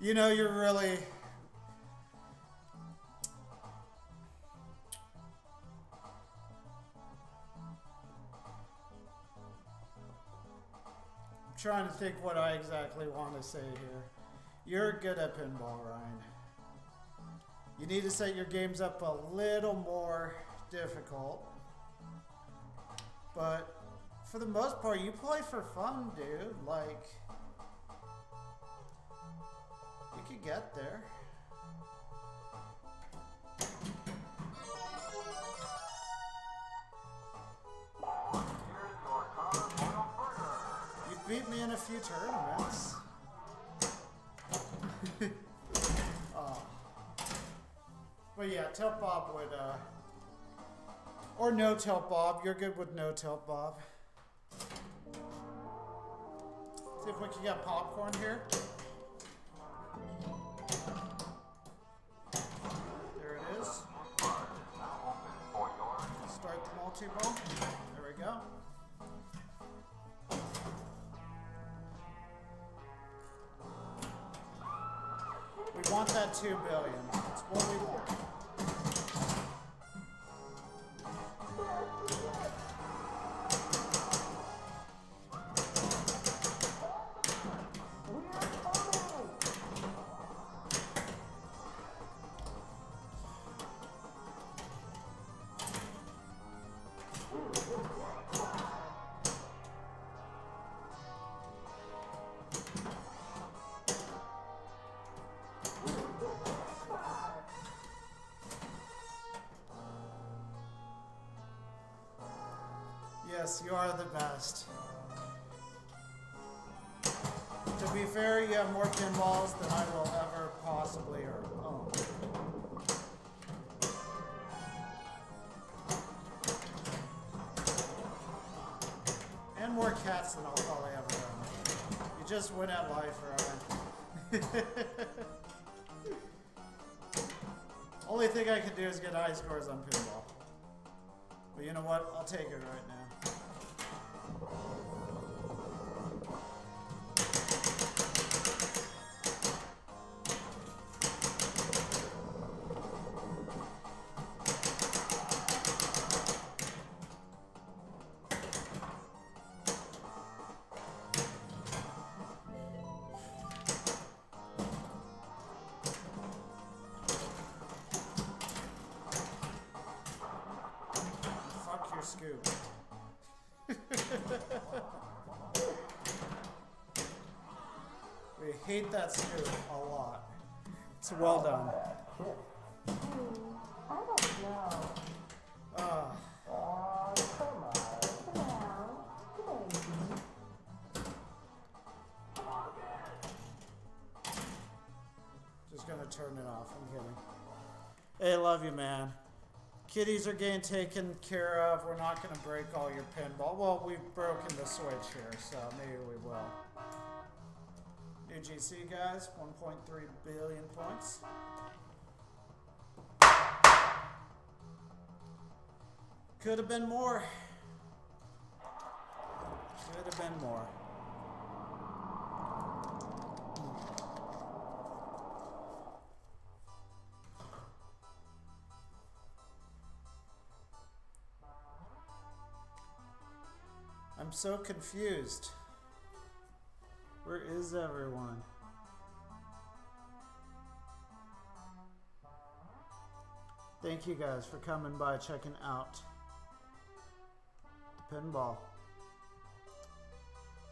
You know, you're really. I'm trying to think what I exactly want to say here. You're good at pinball, Ryan. You need to set your games up a little more difficult. But for the most part, you play for fun, dude. Like, get there. You've beat me in a few tournaments. oh. But yeah, Tilt Bob would, uh, or no Tilt Bob. You're good with no Tilt Bob. See if we can get popcorn here. The multi-ball. There we go. We want that two billion. That's what we want. You are the best. To be fair, you have more pinballs than I will ever possibly own. Oh. And more cats than I'll probably ever own. You just win at life, Ryan. Only thing I can do is get high scores on pinball. But you know what? I'll take it right now. Kitties are getting taken care of. We're not gonna break all your pinball. Well, we've broken the switch here, so maybe we will. New GC guys, 1.3 billion points. Could have been more. Could have been more. I'm so confused. Where is everyone? Thank you guys for coming by, checking out the pinball.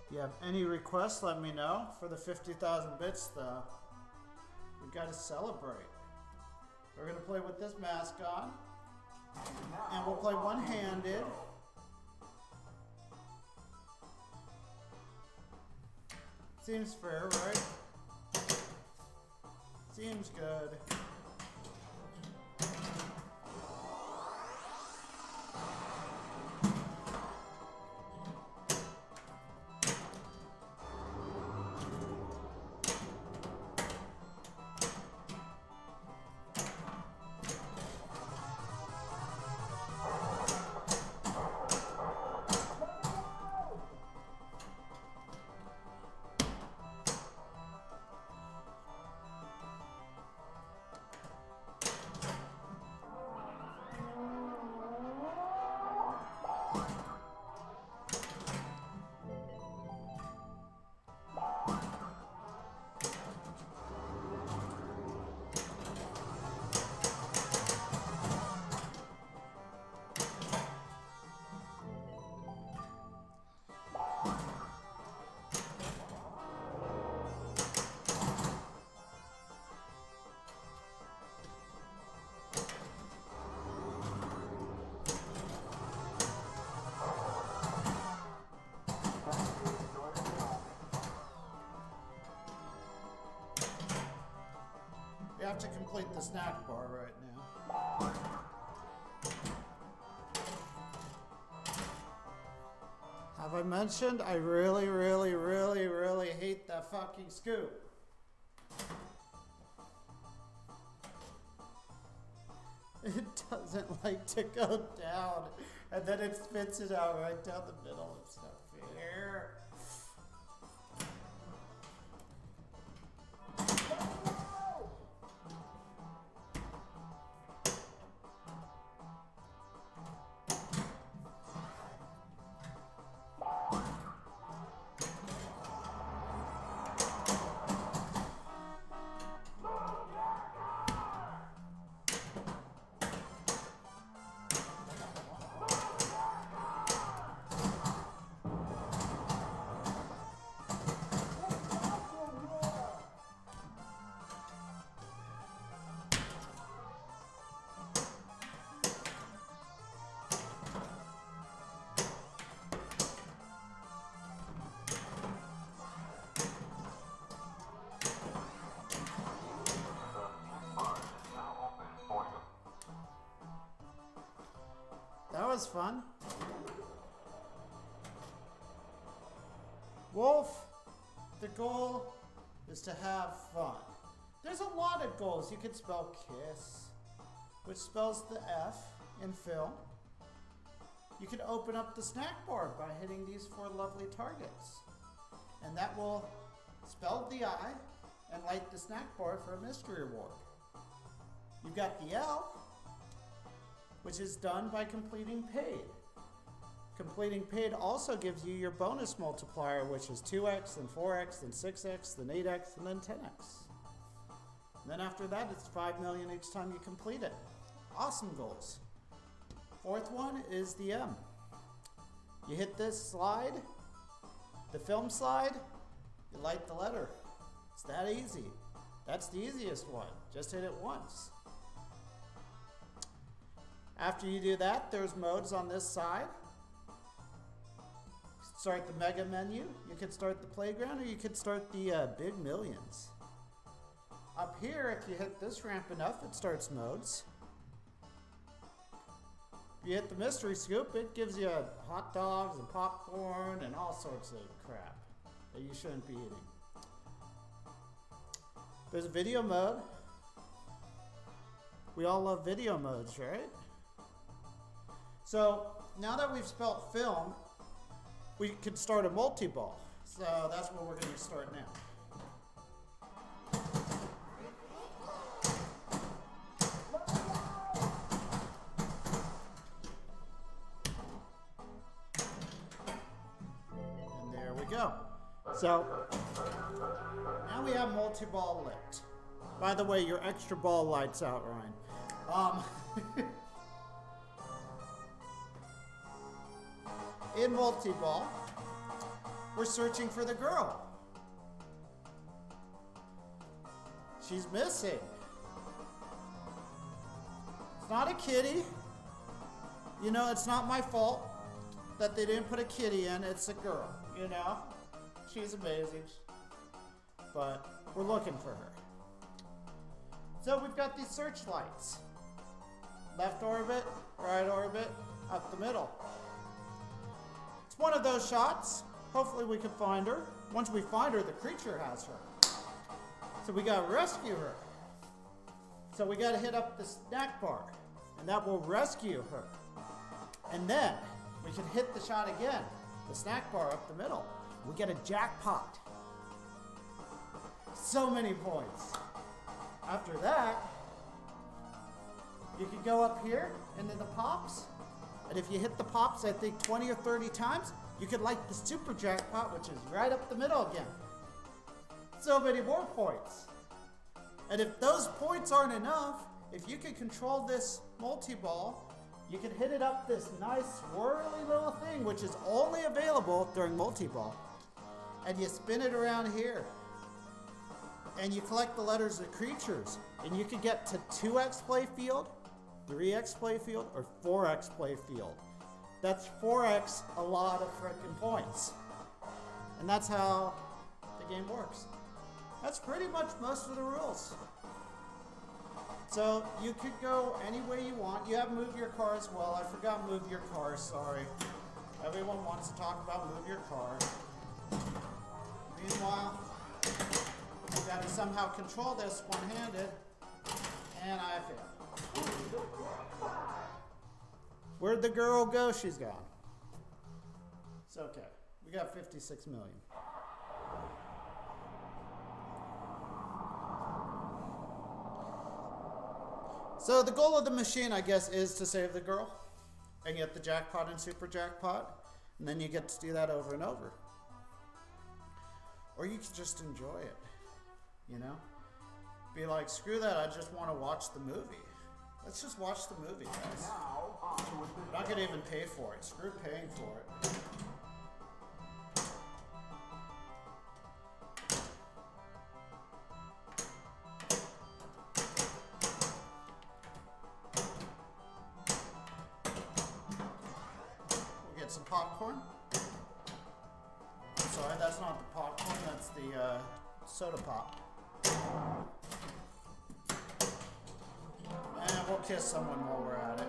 If you have any requests, let me know. For the 50,000 bits, though, we got to celebrate. We're going to play with this mask on, and we'll play one Seems fair, right? Seems good. Complete the snack bar right now. Have I mentioned I really, really, really, really hate that fucking scoop? It doesn't like to go down, and then it spits it out right down the middle. It's not fun. Wolf, the goal is to have fun. There's a lot of goals. You could spell kiss, which spells the F in film. You could open up the snack bar by hitting these four lovely targets. And that will spell the I and light the snack bar for a mystery reward. You've got the L, which is done by completing paid. Completing paid also gives you your bonus multiplier, which is 2x, then 4x, then 6x, then 8x, and then 10x. And then after that, it's 5 million each time you complete it. Awesome goals. Fourth one is the M. You hit this slide, the film slide, you light the letter. It's that easy. That's the easiest one. Just hit it once. After you do that, there's modes on this side. Start the mega menu. You could start the playground or you could start the uh, big millions. Up here, if you hit this ramp enough, it starts modes. If You hit the mystery scoop, it gives you hot dogs and popcorn and all sorts of crap that you shouldn't be eating. There's a video mode. We all love video modes, right? So now that we've spelt film, we can start a multi-ball. So that's what we're going to start now. And there we go. So now we have multi-ball lit. By the way, your extra ball lights out, Ryan. Um, in multi-ball, we're searching for the girl. She's missing. It's not a kitty. You know, it's not my fault that they didn't put a kitty in. It's a girl, you know? She's amazing. But we're looking for her. So we've got these searchlights. Left orbit, right orbit, up the middle. One of those shots. Hopefully we can find her. Once we find her, the creature has her. So we gotta rescue her. So we gotta hit up the snack bar, and that will rescue her. And then we can hit the shot again, the snack bar up the middle. We get a jackpot. So many points. After that, you can go up here into the pops. And if you hit the pops, I think 20 or 30 times, you could light the super jackpot, which is right up the middle again. So many more points. And if those points aren't enough, if you can control this multi-ball, you can hit it up this nice swirly little thing, which is only available during multi-ball. And you spin it around here. And you collect the letters of creatures. And you can get to 2x playfield, 3x playfield, or 4x playfield. That's 4x a lot of frickin' points. And that's how the game works. That's pretty much most of the rules. So you could go any way you want. You have move your car as well. I forgot move your car, sorry. Everyone wants to talk about move your car. Meanwhile, I've got to somehow control this one-handed, and I failed. Where'd the girl go? She's gone. It's okay. We got 56 million. So the goal of the machine, I guess, is to save the girl and get the jackpot and super jackpot, and then you get to do that over and over. Or you can just enjoy it, you know? Be like, screw that, I just want to watch the movie. Let's just watch the movie, guys. Now, on with the I'm not gonna even pay for it. Screw paying for it. Someone while we're at it.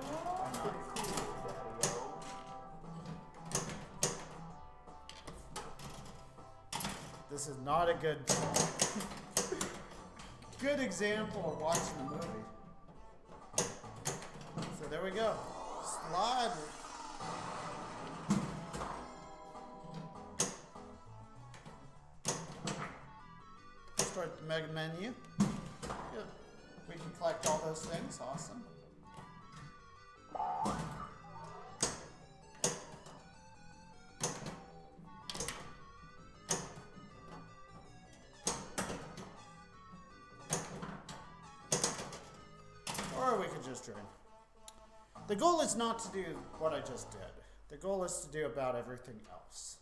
This is not a good good example of watching a movie. So there we go. Slide. Start the mega menu. Good. We can collect all those things. Awesome. Goal is not to do what I just did. The goal is to do about everything else.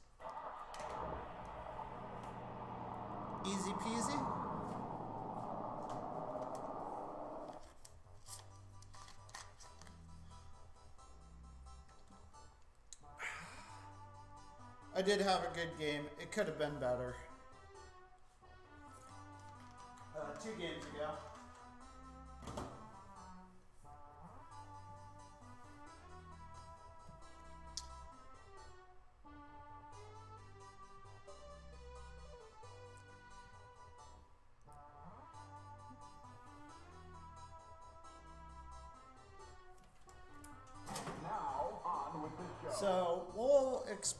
Easy peasy. I did have a good game. It could have been better. Uh, two games ago.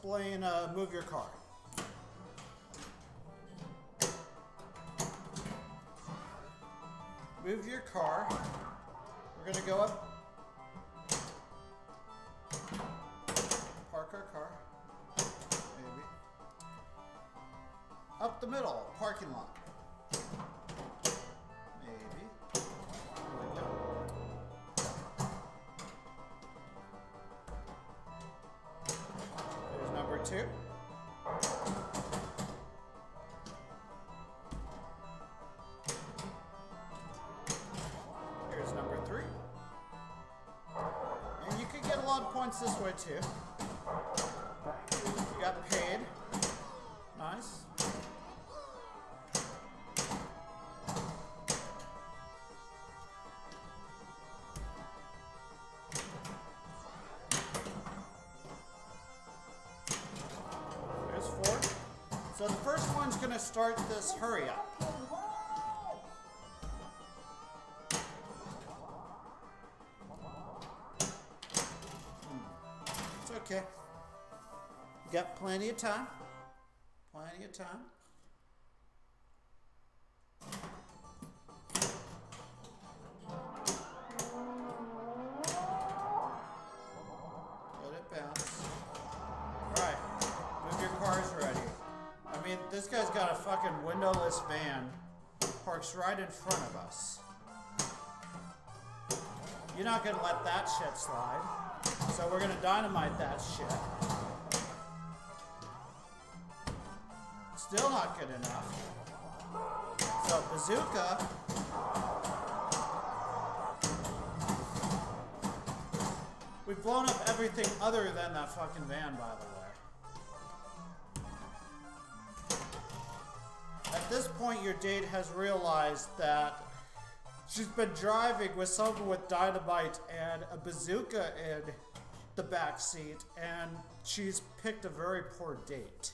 We'll. Uh, move your car. Move your car. We're gonna go up. Park our car. Maybe. Up the middle, parking lot. This. You got paid. Nice. There's four. So the first one's gonna start this hurry up. Plenty of time. Plenty of time. Let it bounce. Alright. Move your cars ready. I mean, this guy's got a fucking windowless van. Parks right in front of us. You're not gonna let that shit slide. So we're gonna dynamite that shit. Still not good enough. So bazooka. We've blown up everything other than that fucking van, by the way. At this point, your date has realized that She's been driving with someone with dynamite and a bazooka in the back seat, and she's picked a very poor date.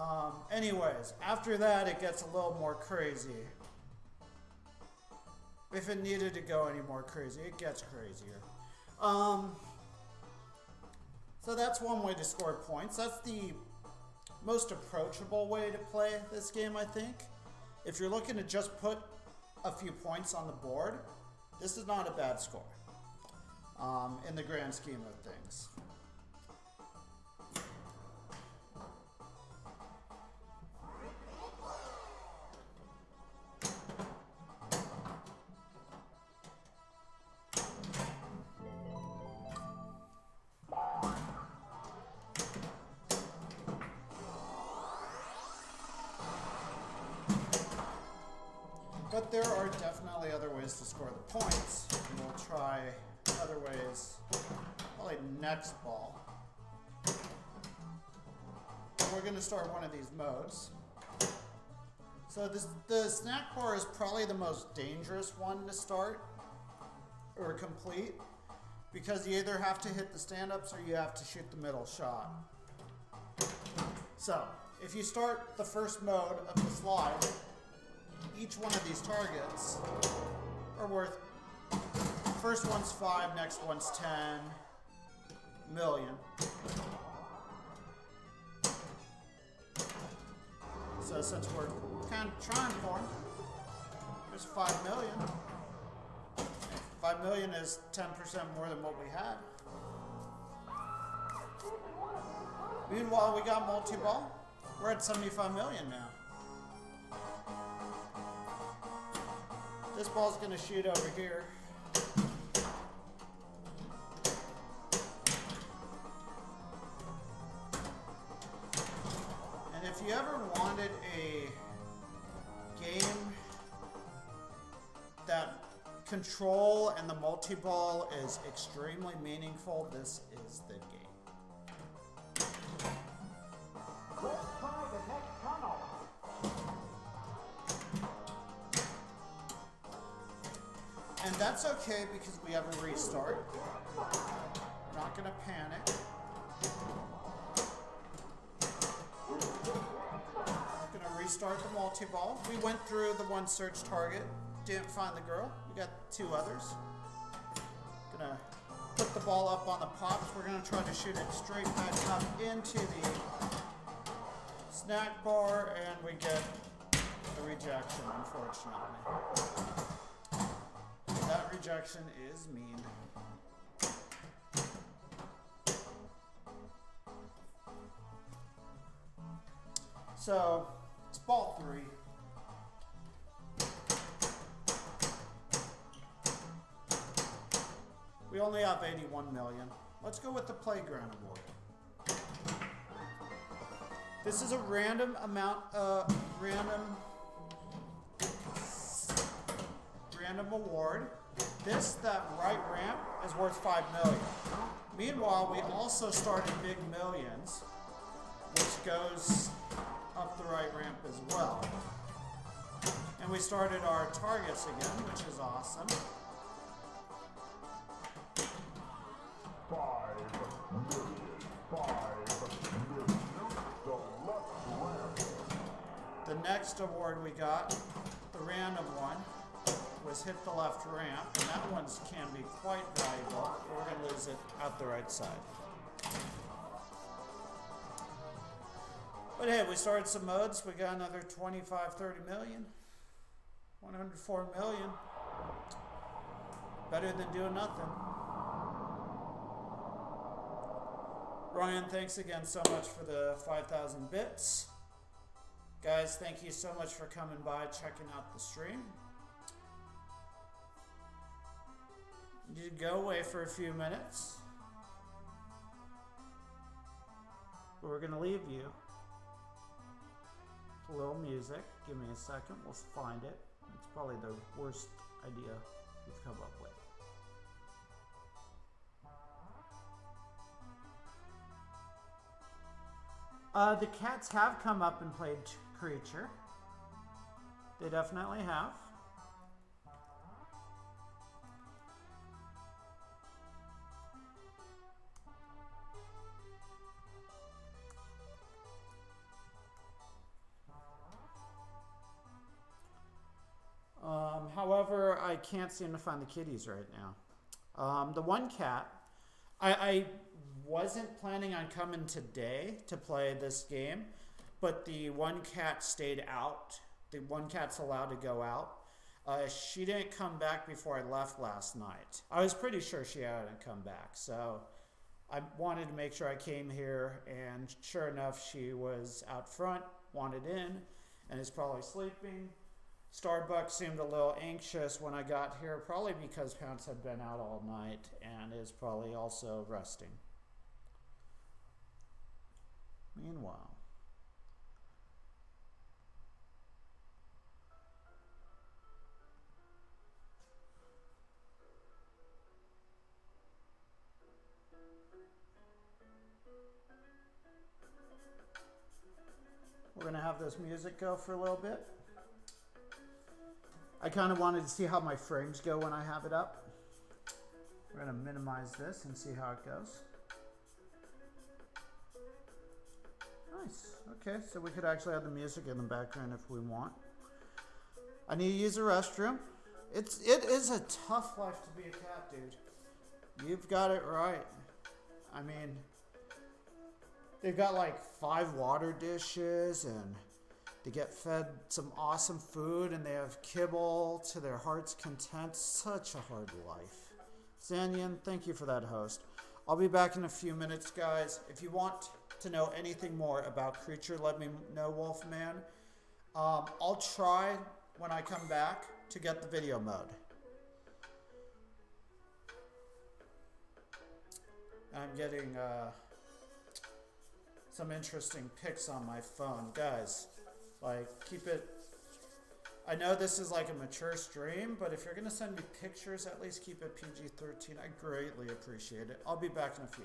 Um, anyways, after that, it gets a little more crazy. If it needed to go any more crazy, it gets crazier. Um, so that's one way to score points. That's the most approachable way to play this game, I think. If you're looking to just put a few points on the board, this is not a bad score um, in the grand scheme of things. Next ball. We're going to start one of these modes. So this, the snack bar is probably the most dangerous one to start or complete because you either have to hit the stand-ups or you have to shoot the middle shot. So, if you start the first mode of the slide, each one of these targets are worth first one's five, next one's ten million. So since we're kind of trying for them, there's five million. Five million is ten percent more than what we had. Meanwhile, we got multi-ball. We're at 75 million now. This ball's gonna shoot over here. If you ever wanted a game that control and the multi-ball is extremely meaningful, this is the game. Let's try the next tunnel. And that's okay because we have a restart. We're not gonna panic. Restart the multi-ball. We went through the one search target, didn't find the girl. We got two others. Gonna put the ball up on the pops. We're gonna try to shoot it straight back up into the snack bar, and we get a rejection, unfortunately. That rejection is mean. So, it's ball three. We only have 81 million. Let's go with the Playground Award. This is a random amount, uh, random random award. This, that right ramp, is worth 5 million. Meanwhile, we also started Big Millions, which goes up the right ramp as well. And we started our targets again, which is awesome. The next award we got, the random one, was hit the left ramp, and that one can be quite valuable. We're going to lose it out the right side. But hey, we started some modes. We got another 25, 30 million. 104 million. Better than doing nothing. Ryan, thanks again so much for the 5,000 bits. Guys, thank you so much for coming by, checking out the stream. You go away for a few minutes. But we're going to leave you. A little music. Give me a second. We'll find it. It's probably the worst idea we've come up with. Uh, the cats have come up and played Creature. They definitely have. Um, however, I can't seem to find the kitties right now. Um, the one cat, I, I wasn't planning on coming today to play this game, but the one cat stayed out. The one cat's allowed to go out. Uh, she didn't come back before I left last night. I was pretty sure she hadn't come back, so I wanted to make sure I came here, and sure enough, she was out front, wanted in, and is probably sleeping. Starbucks seemed a little anxious when I got here, probably because Pounce had been out all night and is probably also resting. Meanwhile, we're going to have this music go for a little bit. I kind of wanted to see how my frames go when I have it up. We're going to minimize this and see how it goes. Nice. Okay, so we could actually have the music in the background if we want. I need to use the restroom. It's it is a tough life to be a cat, dude. You've got it right. I mean, they've got like five water dishes and they get fed some awesome food and they have kibble to their heart's content. Such a hard life. Zanyan, thank you for that host. I'll be back in a few minutes, guys. If you want to know anything more about Creature, let me know, Wolfman. Um, I'll try when I come back to get the video mode. I'm getting uh, some interesting pics on my phone. Guys, like, keep it. I know this is like a mature stream, but if you're going to send me pictures, at least keep it PG 13. I greatly appreciate it. I'll be back in a few.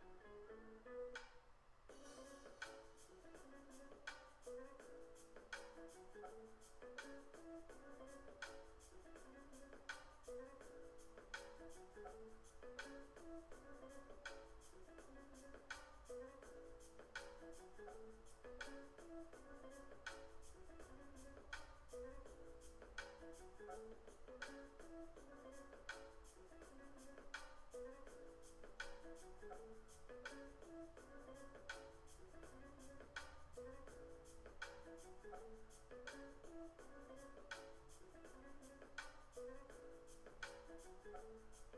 Thank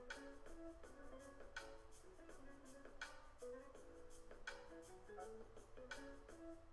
Thank you.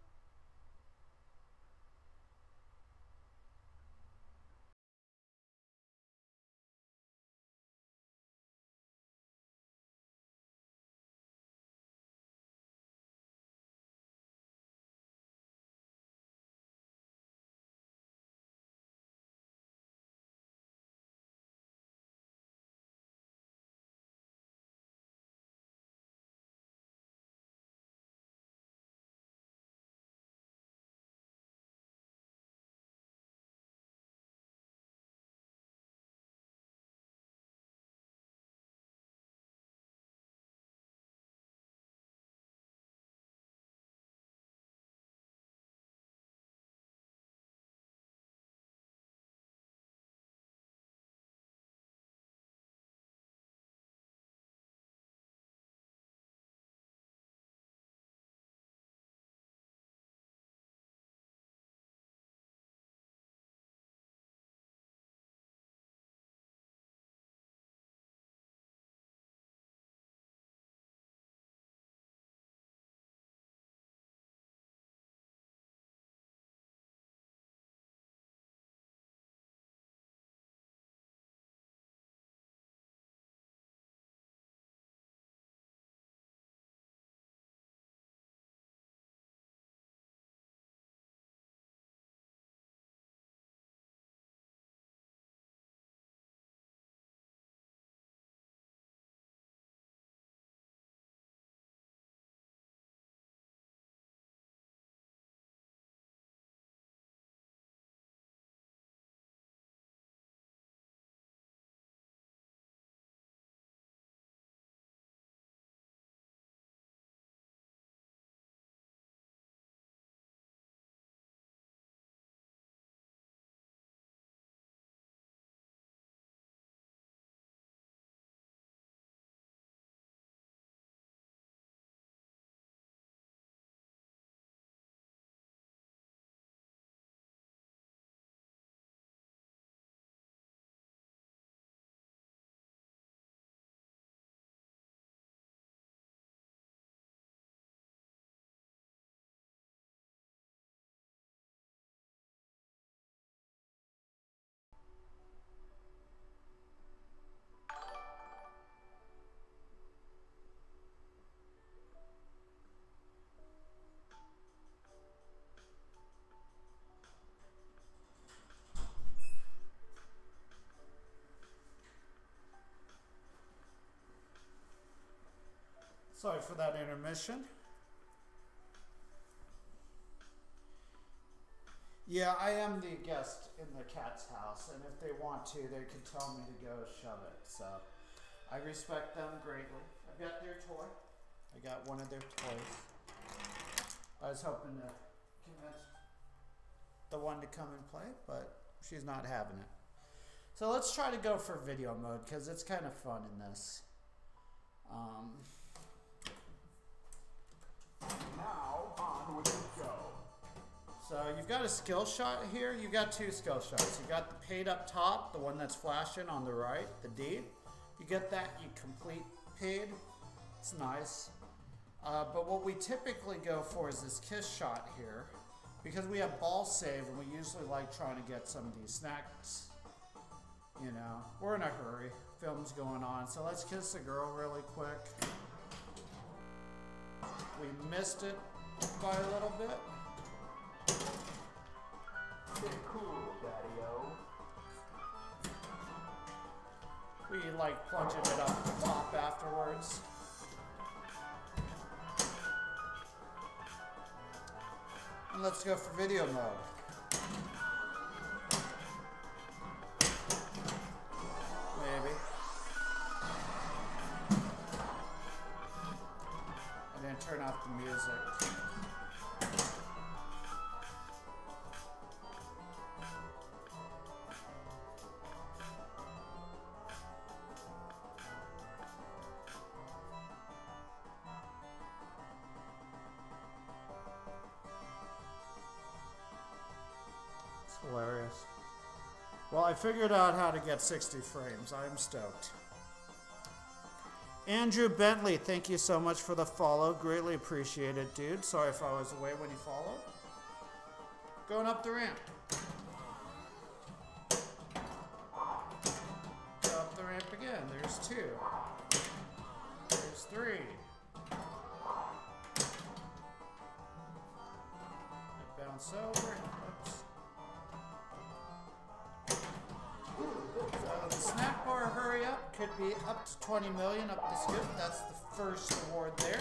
Sorry for that intermission. Yeah, I am the guest in the cat's house, and if they want to, they can tell me to go shove it. So I respect them greatly. I've got their toy. I got one of their toys. I was hoping to convince the one to come and play, but she's not having it. So let's try to go for video mode because it's kind of fun in this. Um, Now, on with the show. So you've got a skill shot here. You've got two skill shots. You got the paid up top, the one that's flashing on the right, the D. You get that, you complete paid. It's nice. Uh, but what we typically go for is this kiss shot here. Because we have ball save and we usually like trying to get some of these snacks. You know, we're in a hurry. Film's going on. So let's kiss the girl really quick. We missed it by a little bit. Stay cool, Daddy-O. We like plunging it up the top afterwards. And let's go for video mode. Off the music. It's hilarious. Well, I figured out how to get 60 frames. I'm stoked. Andrew Bentley, thank you so much for the follow. Greatly appreciated, dude. Sorry if I was away when you followed. Going up the ramp. Up the ramp again. There's two. There's three. Bounce over. Could be up to 20 million up the scoop. That's the first award there.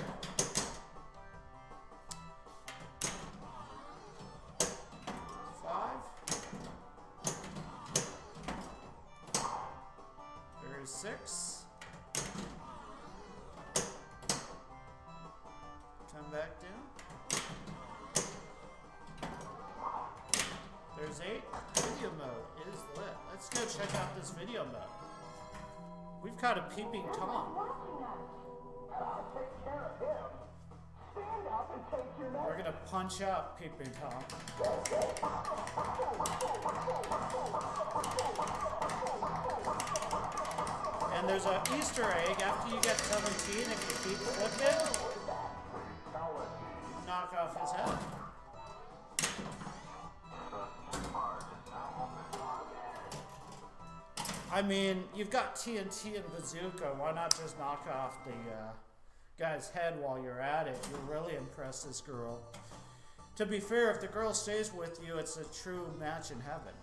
Peeping Tom. And there's an Easter egg after you get 17, if you keep flipping, knock off his head. I mean, you've got TNT and bazooka. Why not just knock off the uh, guy's head while you're at it? You'll really impress this girl. To be fair, if the girl stays with you, it's a true match in heaven.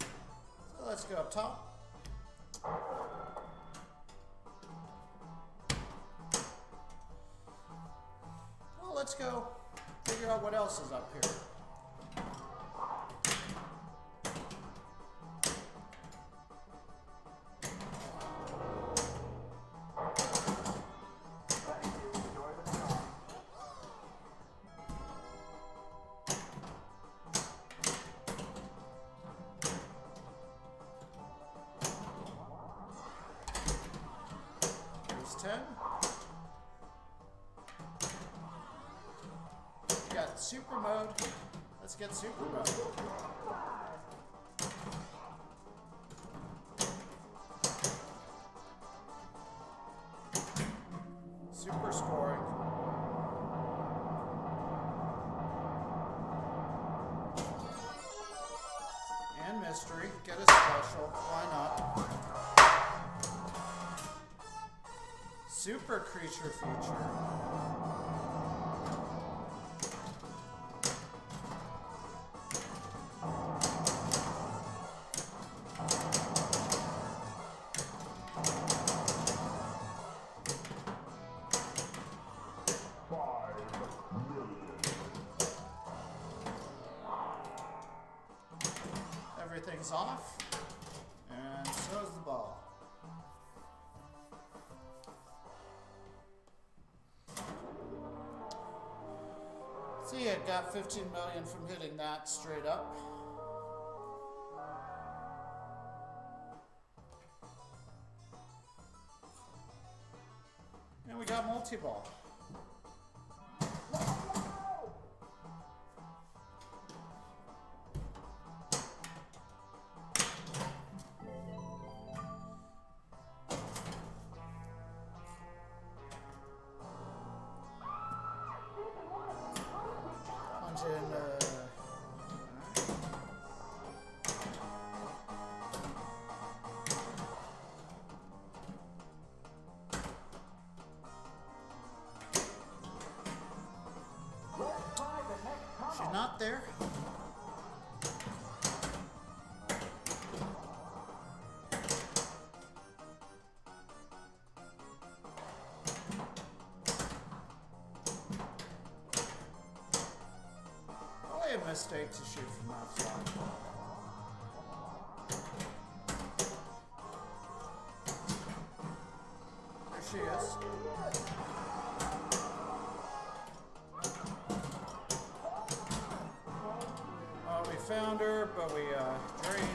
So let's go up top. Let's get super mode. Super scoring. And mystery. Get a special. Why not? Super creature feature. Everything's off, and so is the ball. See, it got 15 million from hitting that straight up. And we got multi-ball. Not there. Oh, Probably a mistake to shoot from that far. But we uh, drained.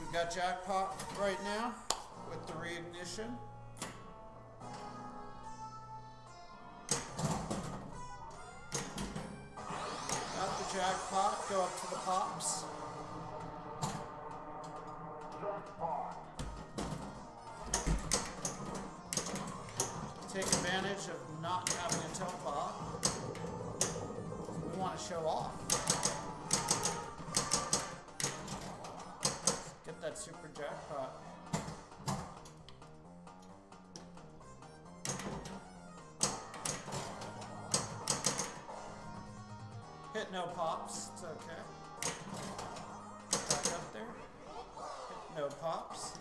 We've got jackpot right now with the reignition. Hit no pops, it's okay. Back up there. Hit no pops.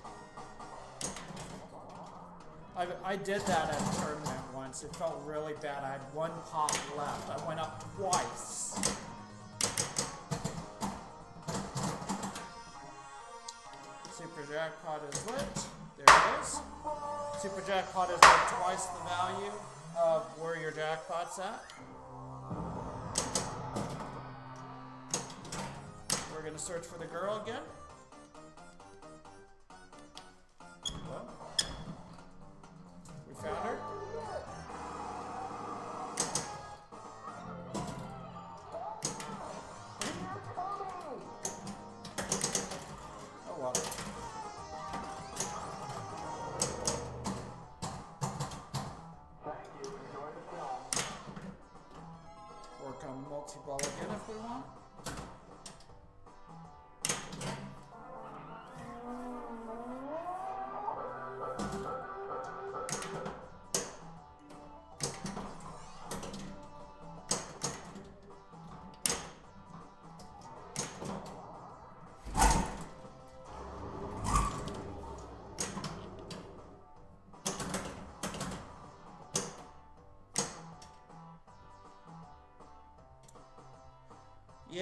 I, I did that at a tournament once. It felt really bad. I had one pop left. I went up twice. Super jackpot is lit. There it is. Super jackpot is worth twice the value of where your jackpot's at. Search for the girl again.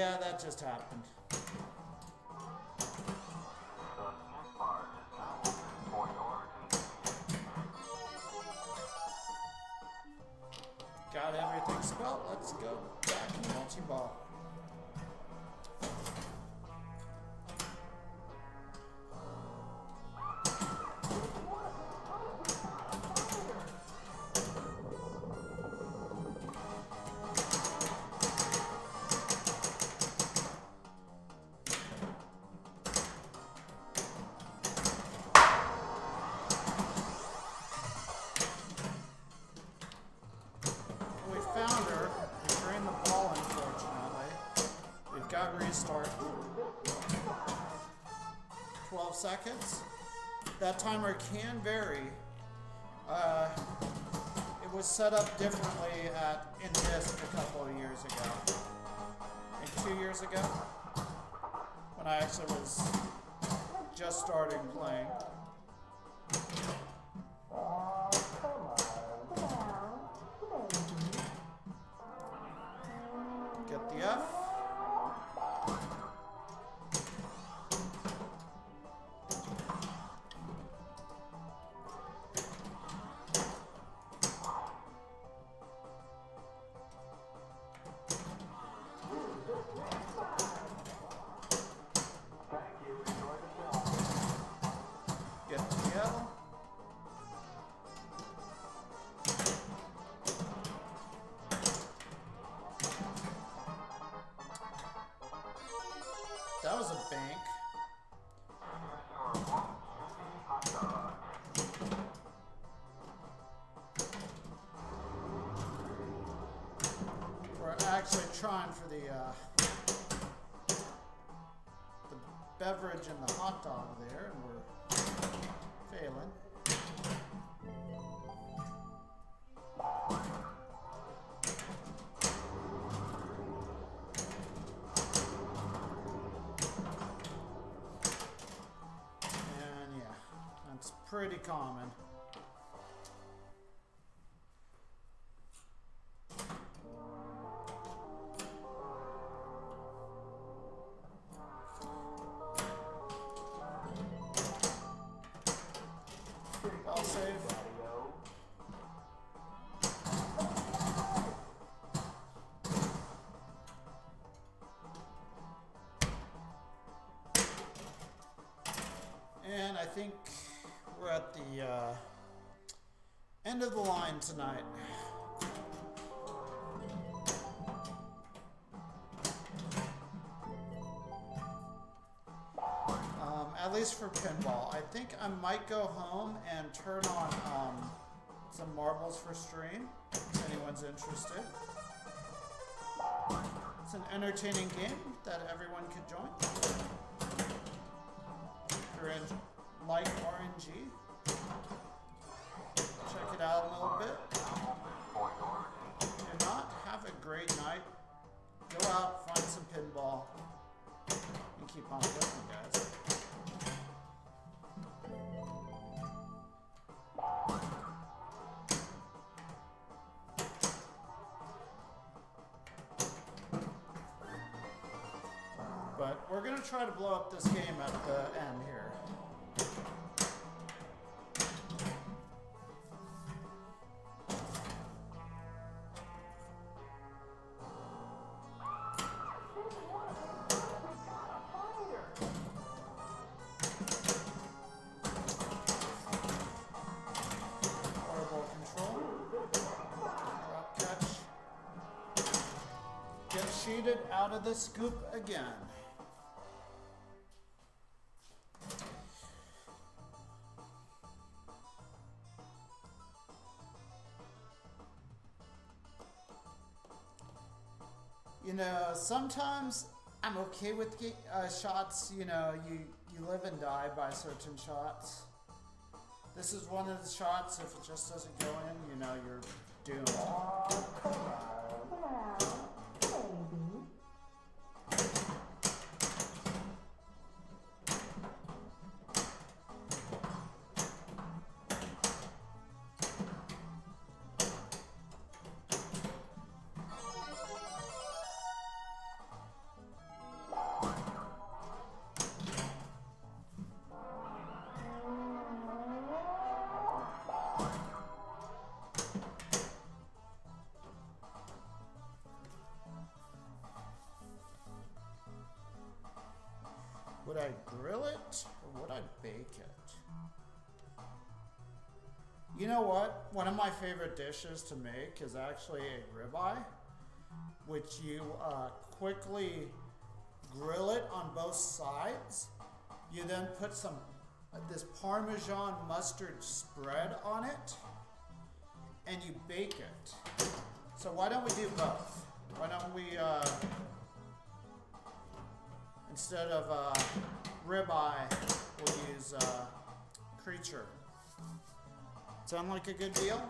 Yeah, that just happened. Seconds. That timer can vary. Uh, it was set up differently at in this a couple of years ago. And two years ago. When I actually was just starting playing. For the uh, the beverage and the hot dog there, and we're failing. And yeah, that's pretty common. Tonight. Um, at least for pinball. I think I might go home and turn on um, some marbles for stream. If anyone's interested. It's an entertaining game that everyone could join. If you're in like RNG, it out a little bit. If not, have a great night. Go out, find some pinball, and keep on clicking, guys. But we're gonna try to blow up this game at the end here. Out of the scoop again. You know, sometimes I'm okay with uh, shots. You know, you you live and die by certain shots. This is one of the shots. If it just doesn't go in, you know, you're doomed. Favorite dishes to make is actually a ribeye, which you uh, quickly grill it on both sides. You then put some uh, this Parmesan mustard spread on it, and you bake it. So why don't we do both? Why don't we? Uh, Instead of uh, ribeye, we'll use uh, creature. Sound like a good deal?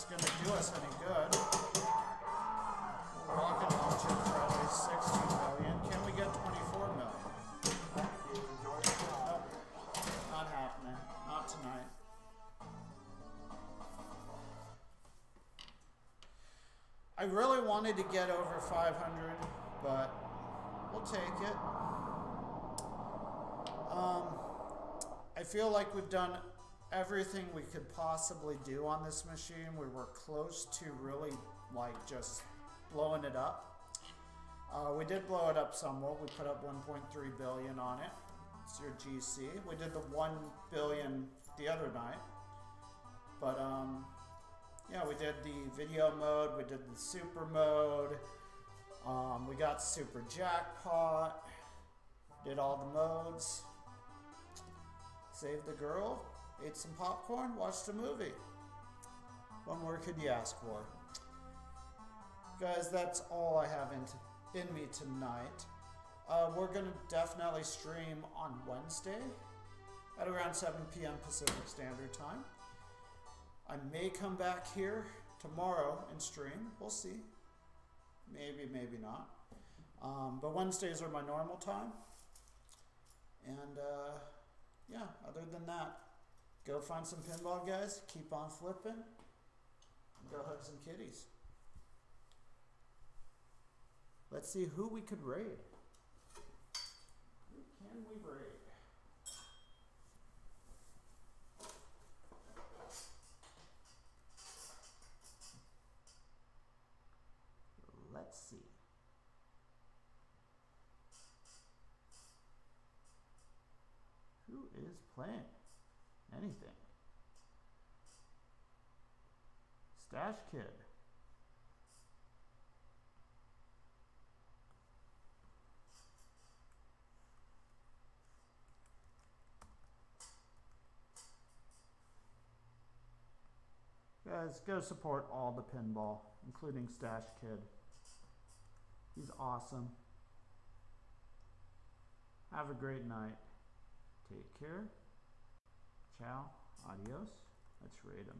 is going to do us any good. Rocket launcher probably 60 million. Can we get 24 million? Not happening. Not tonight. I really wanted to get over 500, but we'll take it. Um, I feel like we've done everything we could possibly do on this machine. We were close to really like just blowing it up. Uh, we did blow it up somewhat. We put up 1.3 billion on it. It's your GC. We did the 1 billion the other night. But um, yeah, we did the video mode. We did the super mode. Um, we got super jackpot. Did all the modes. Saved the girl. Ate some popcorn. Watched a movie. What more could you ask for? Guys, that's all I have in, in me tonight. Uh, we're going to definitely stream on Wednesday at around 7 p.m. Pacific Standard Time. I may come back here tomorrow and stream. We'll see. Maybe, maybe not. Um, but Wednesdays are my normal time. And uh, yeah, other than that, go find some pinball guys, keep on flipping, go hug some kitties. Let's see who we could raid. Who can we raid? Let's see. Who is playing? Anything. Stash Kid. Guys, go support all the pinball, including Stash Kid. He's awesome. Have a great night. Take care. Ciao. Adios. Let's rate him.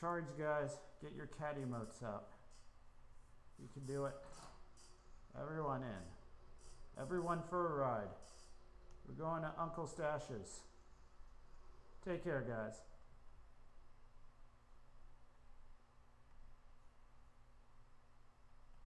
Charge, guys. Get your cat emotes up. You can do it. Everyone in. Everyone for a ride. We're going to Uncle Stash's. Take care, guys.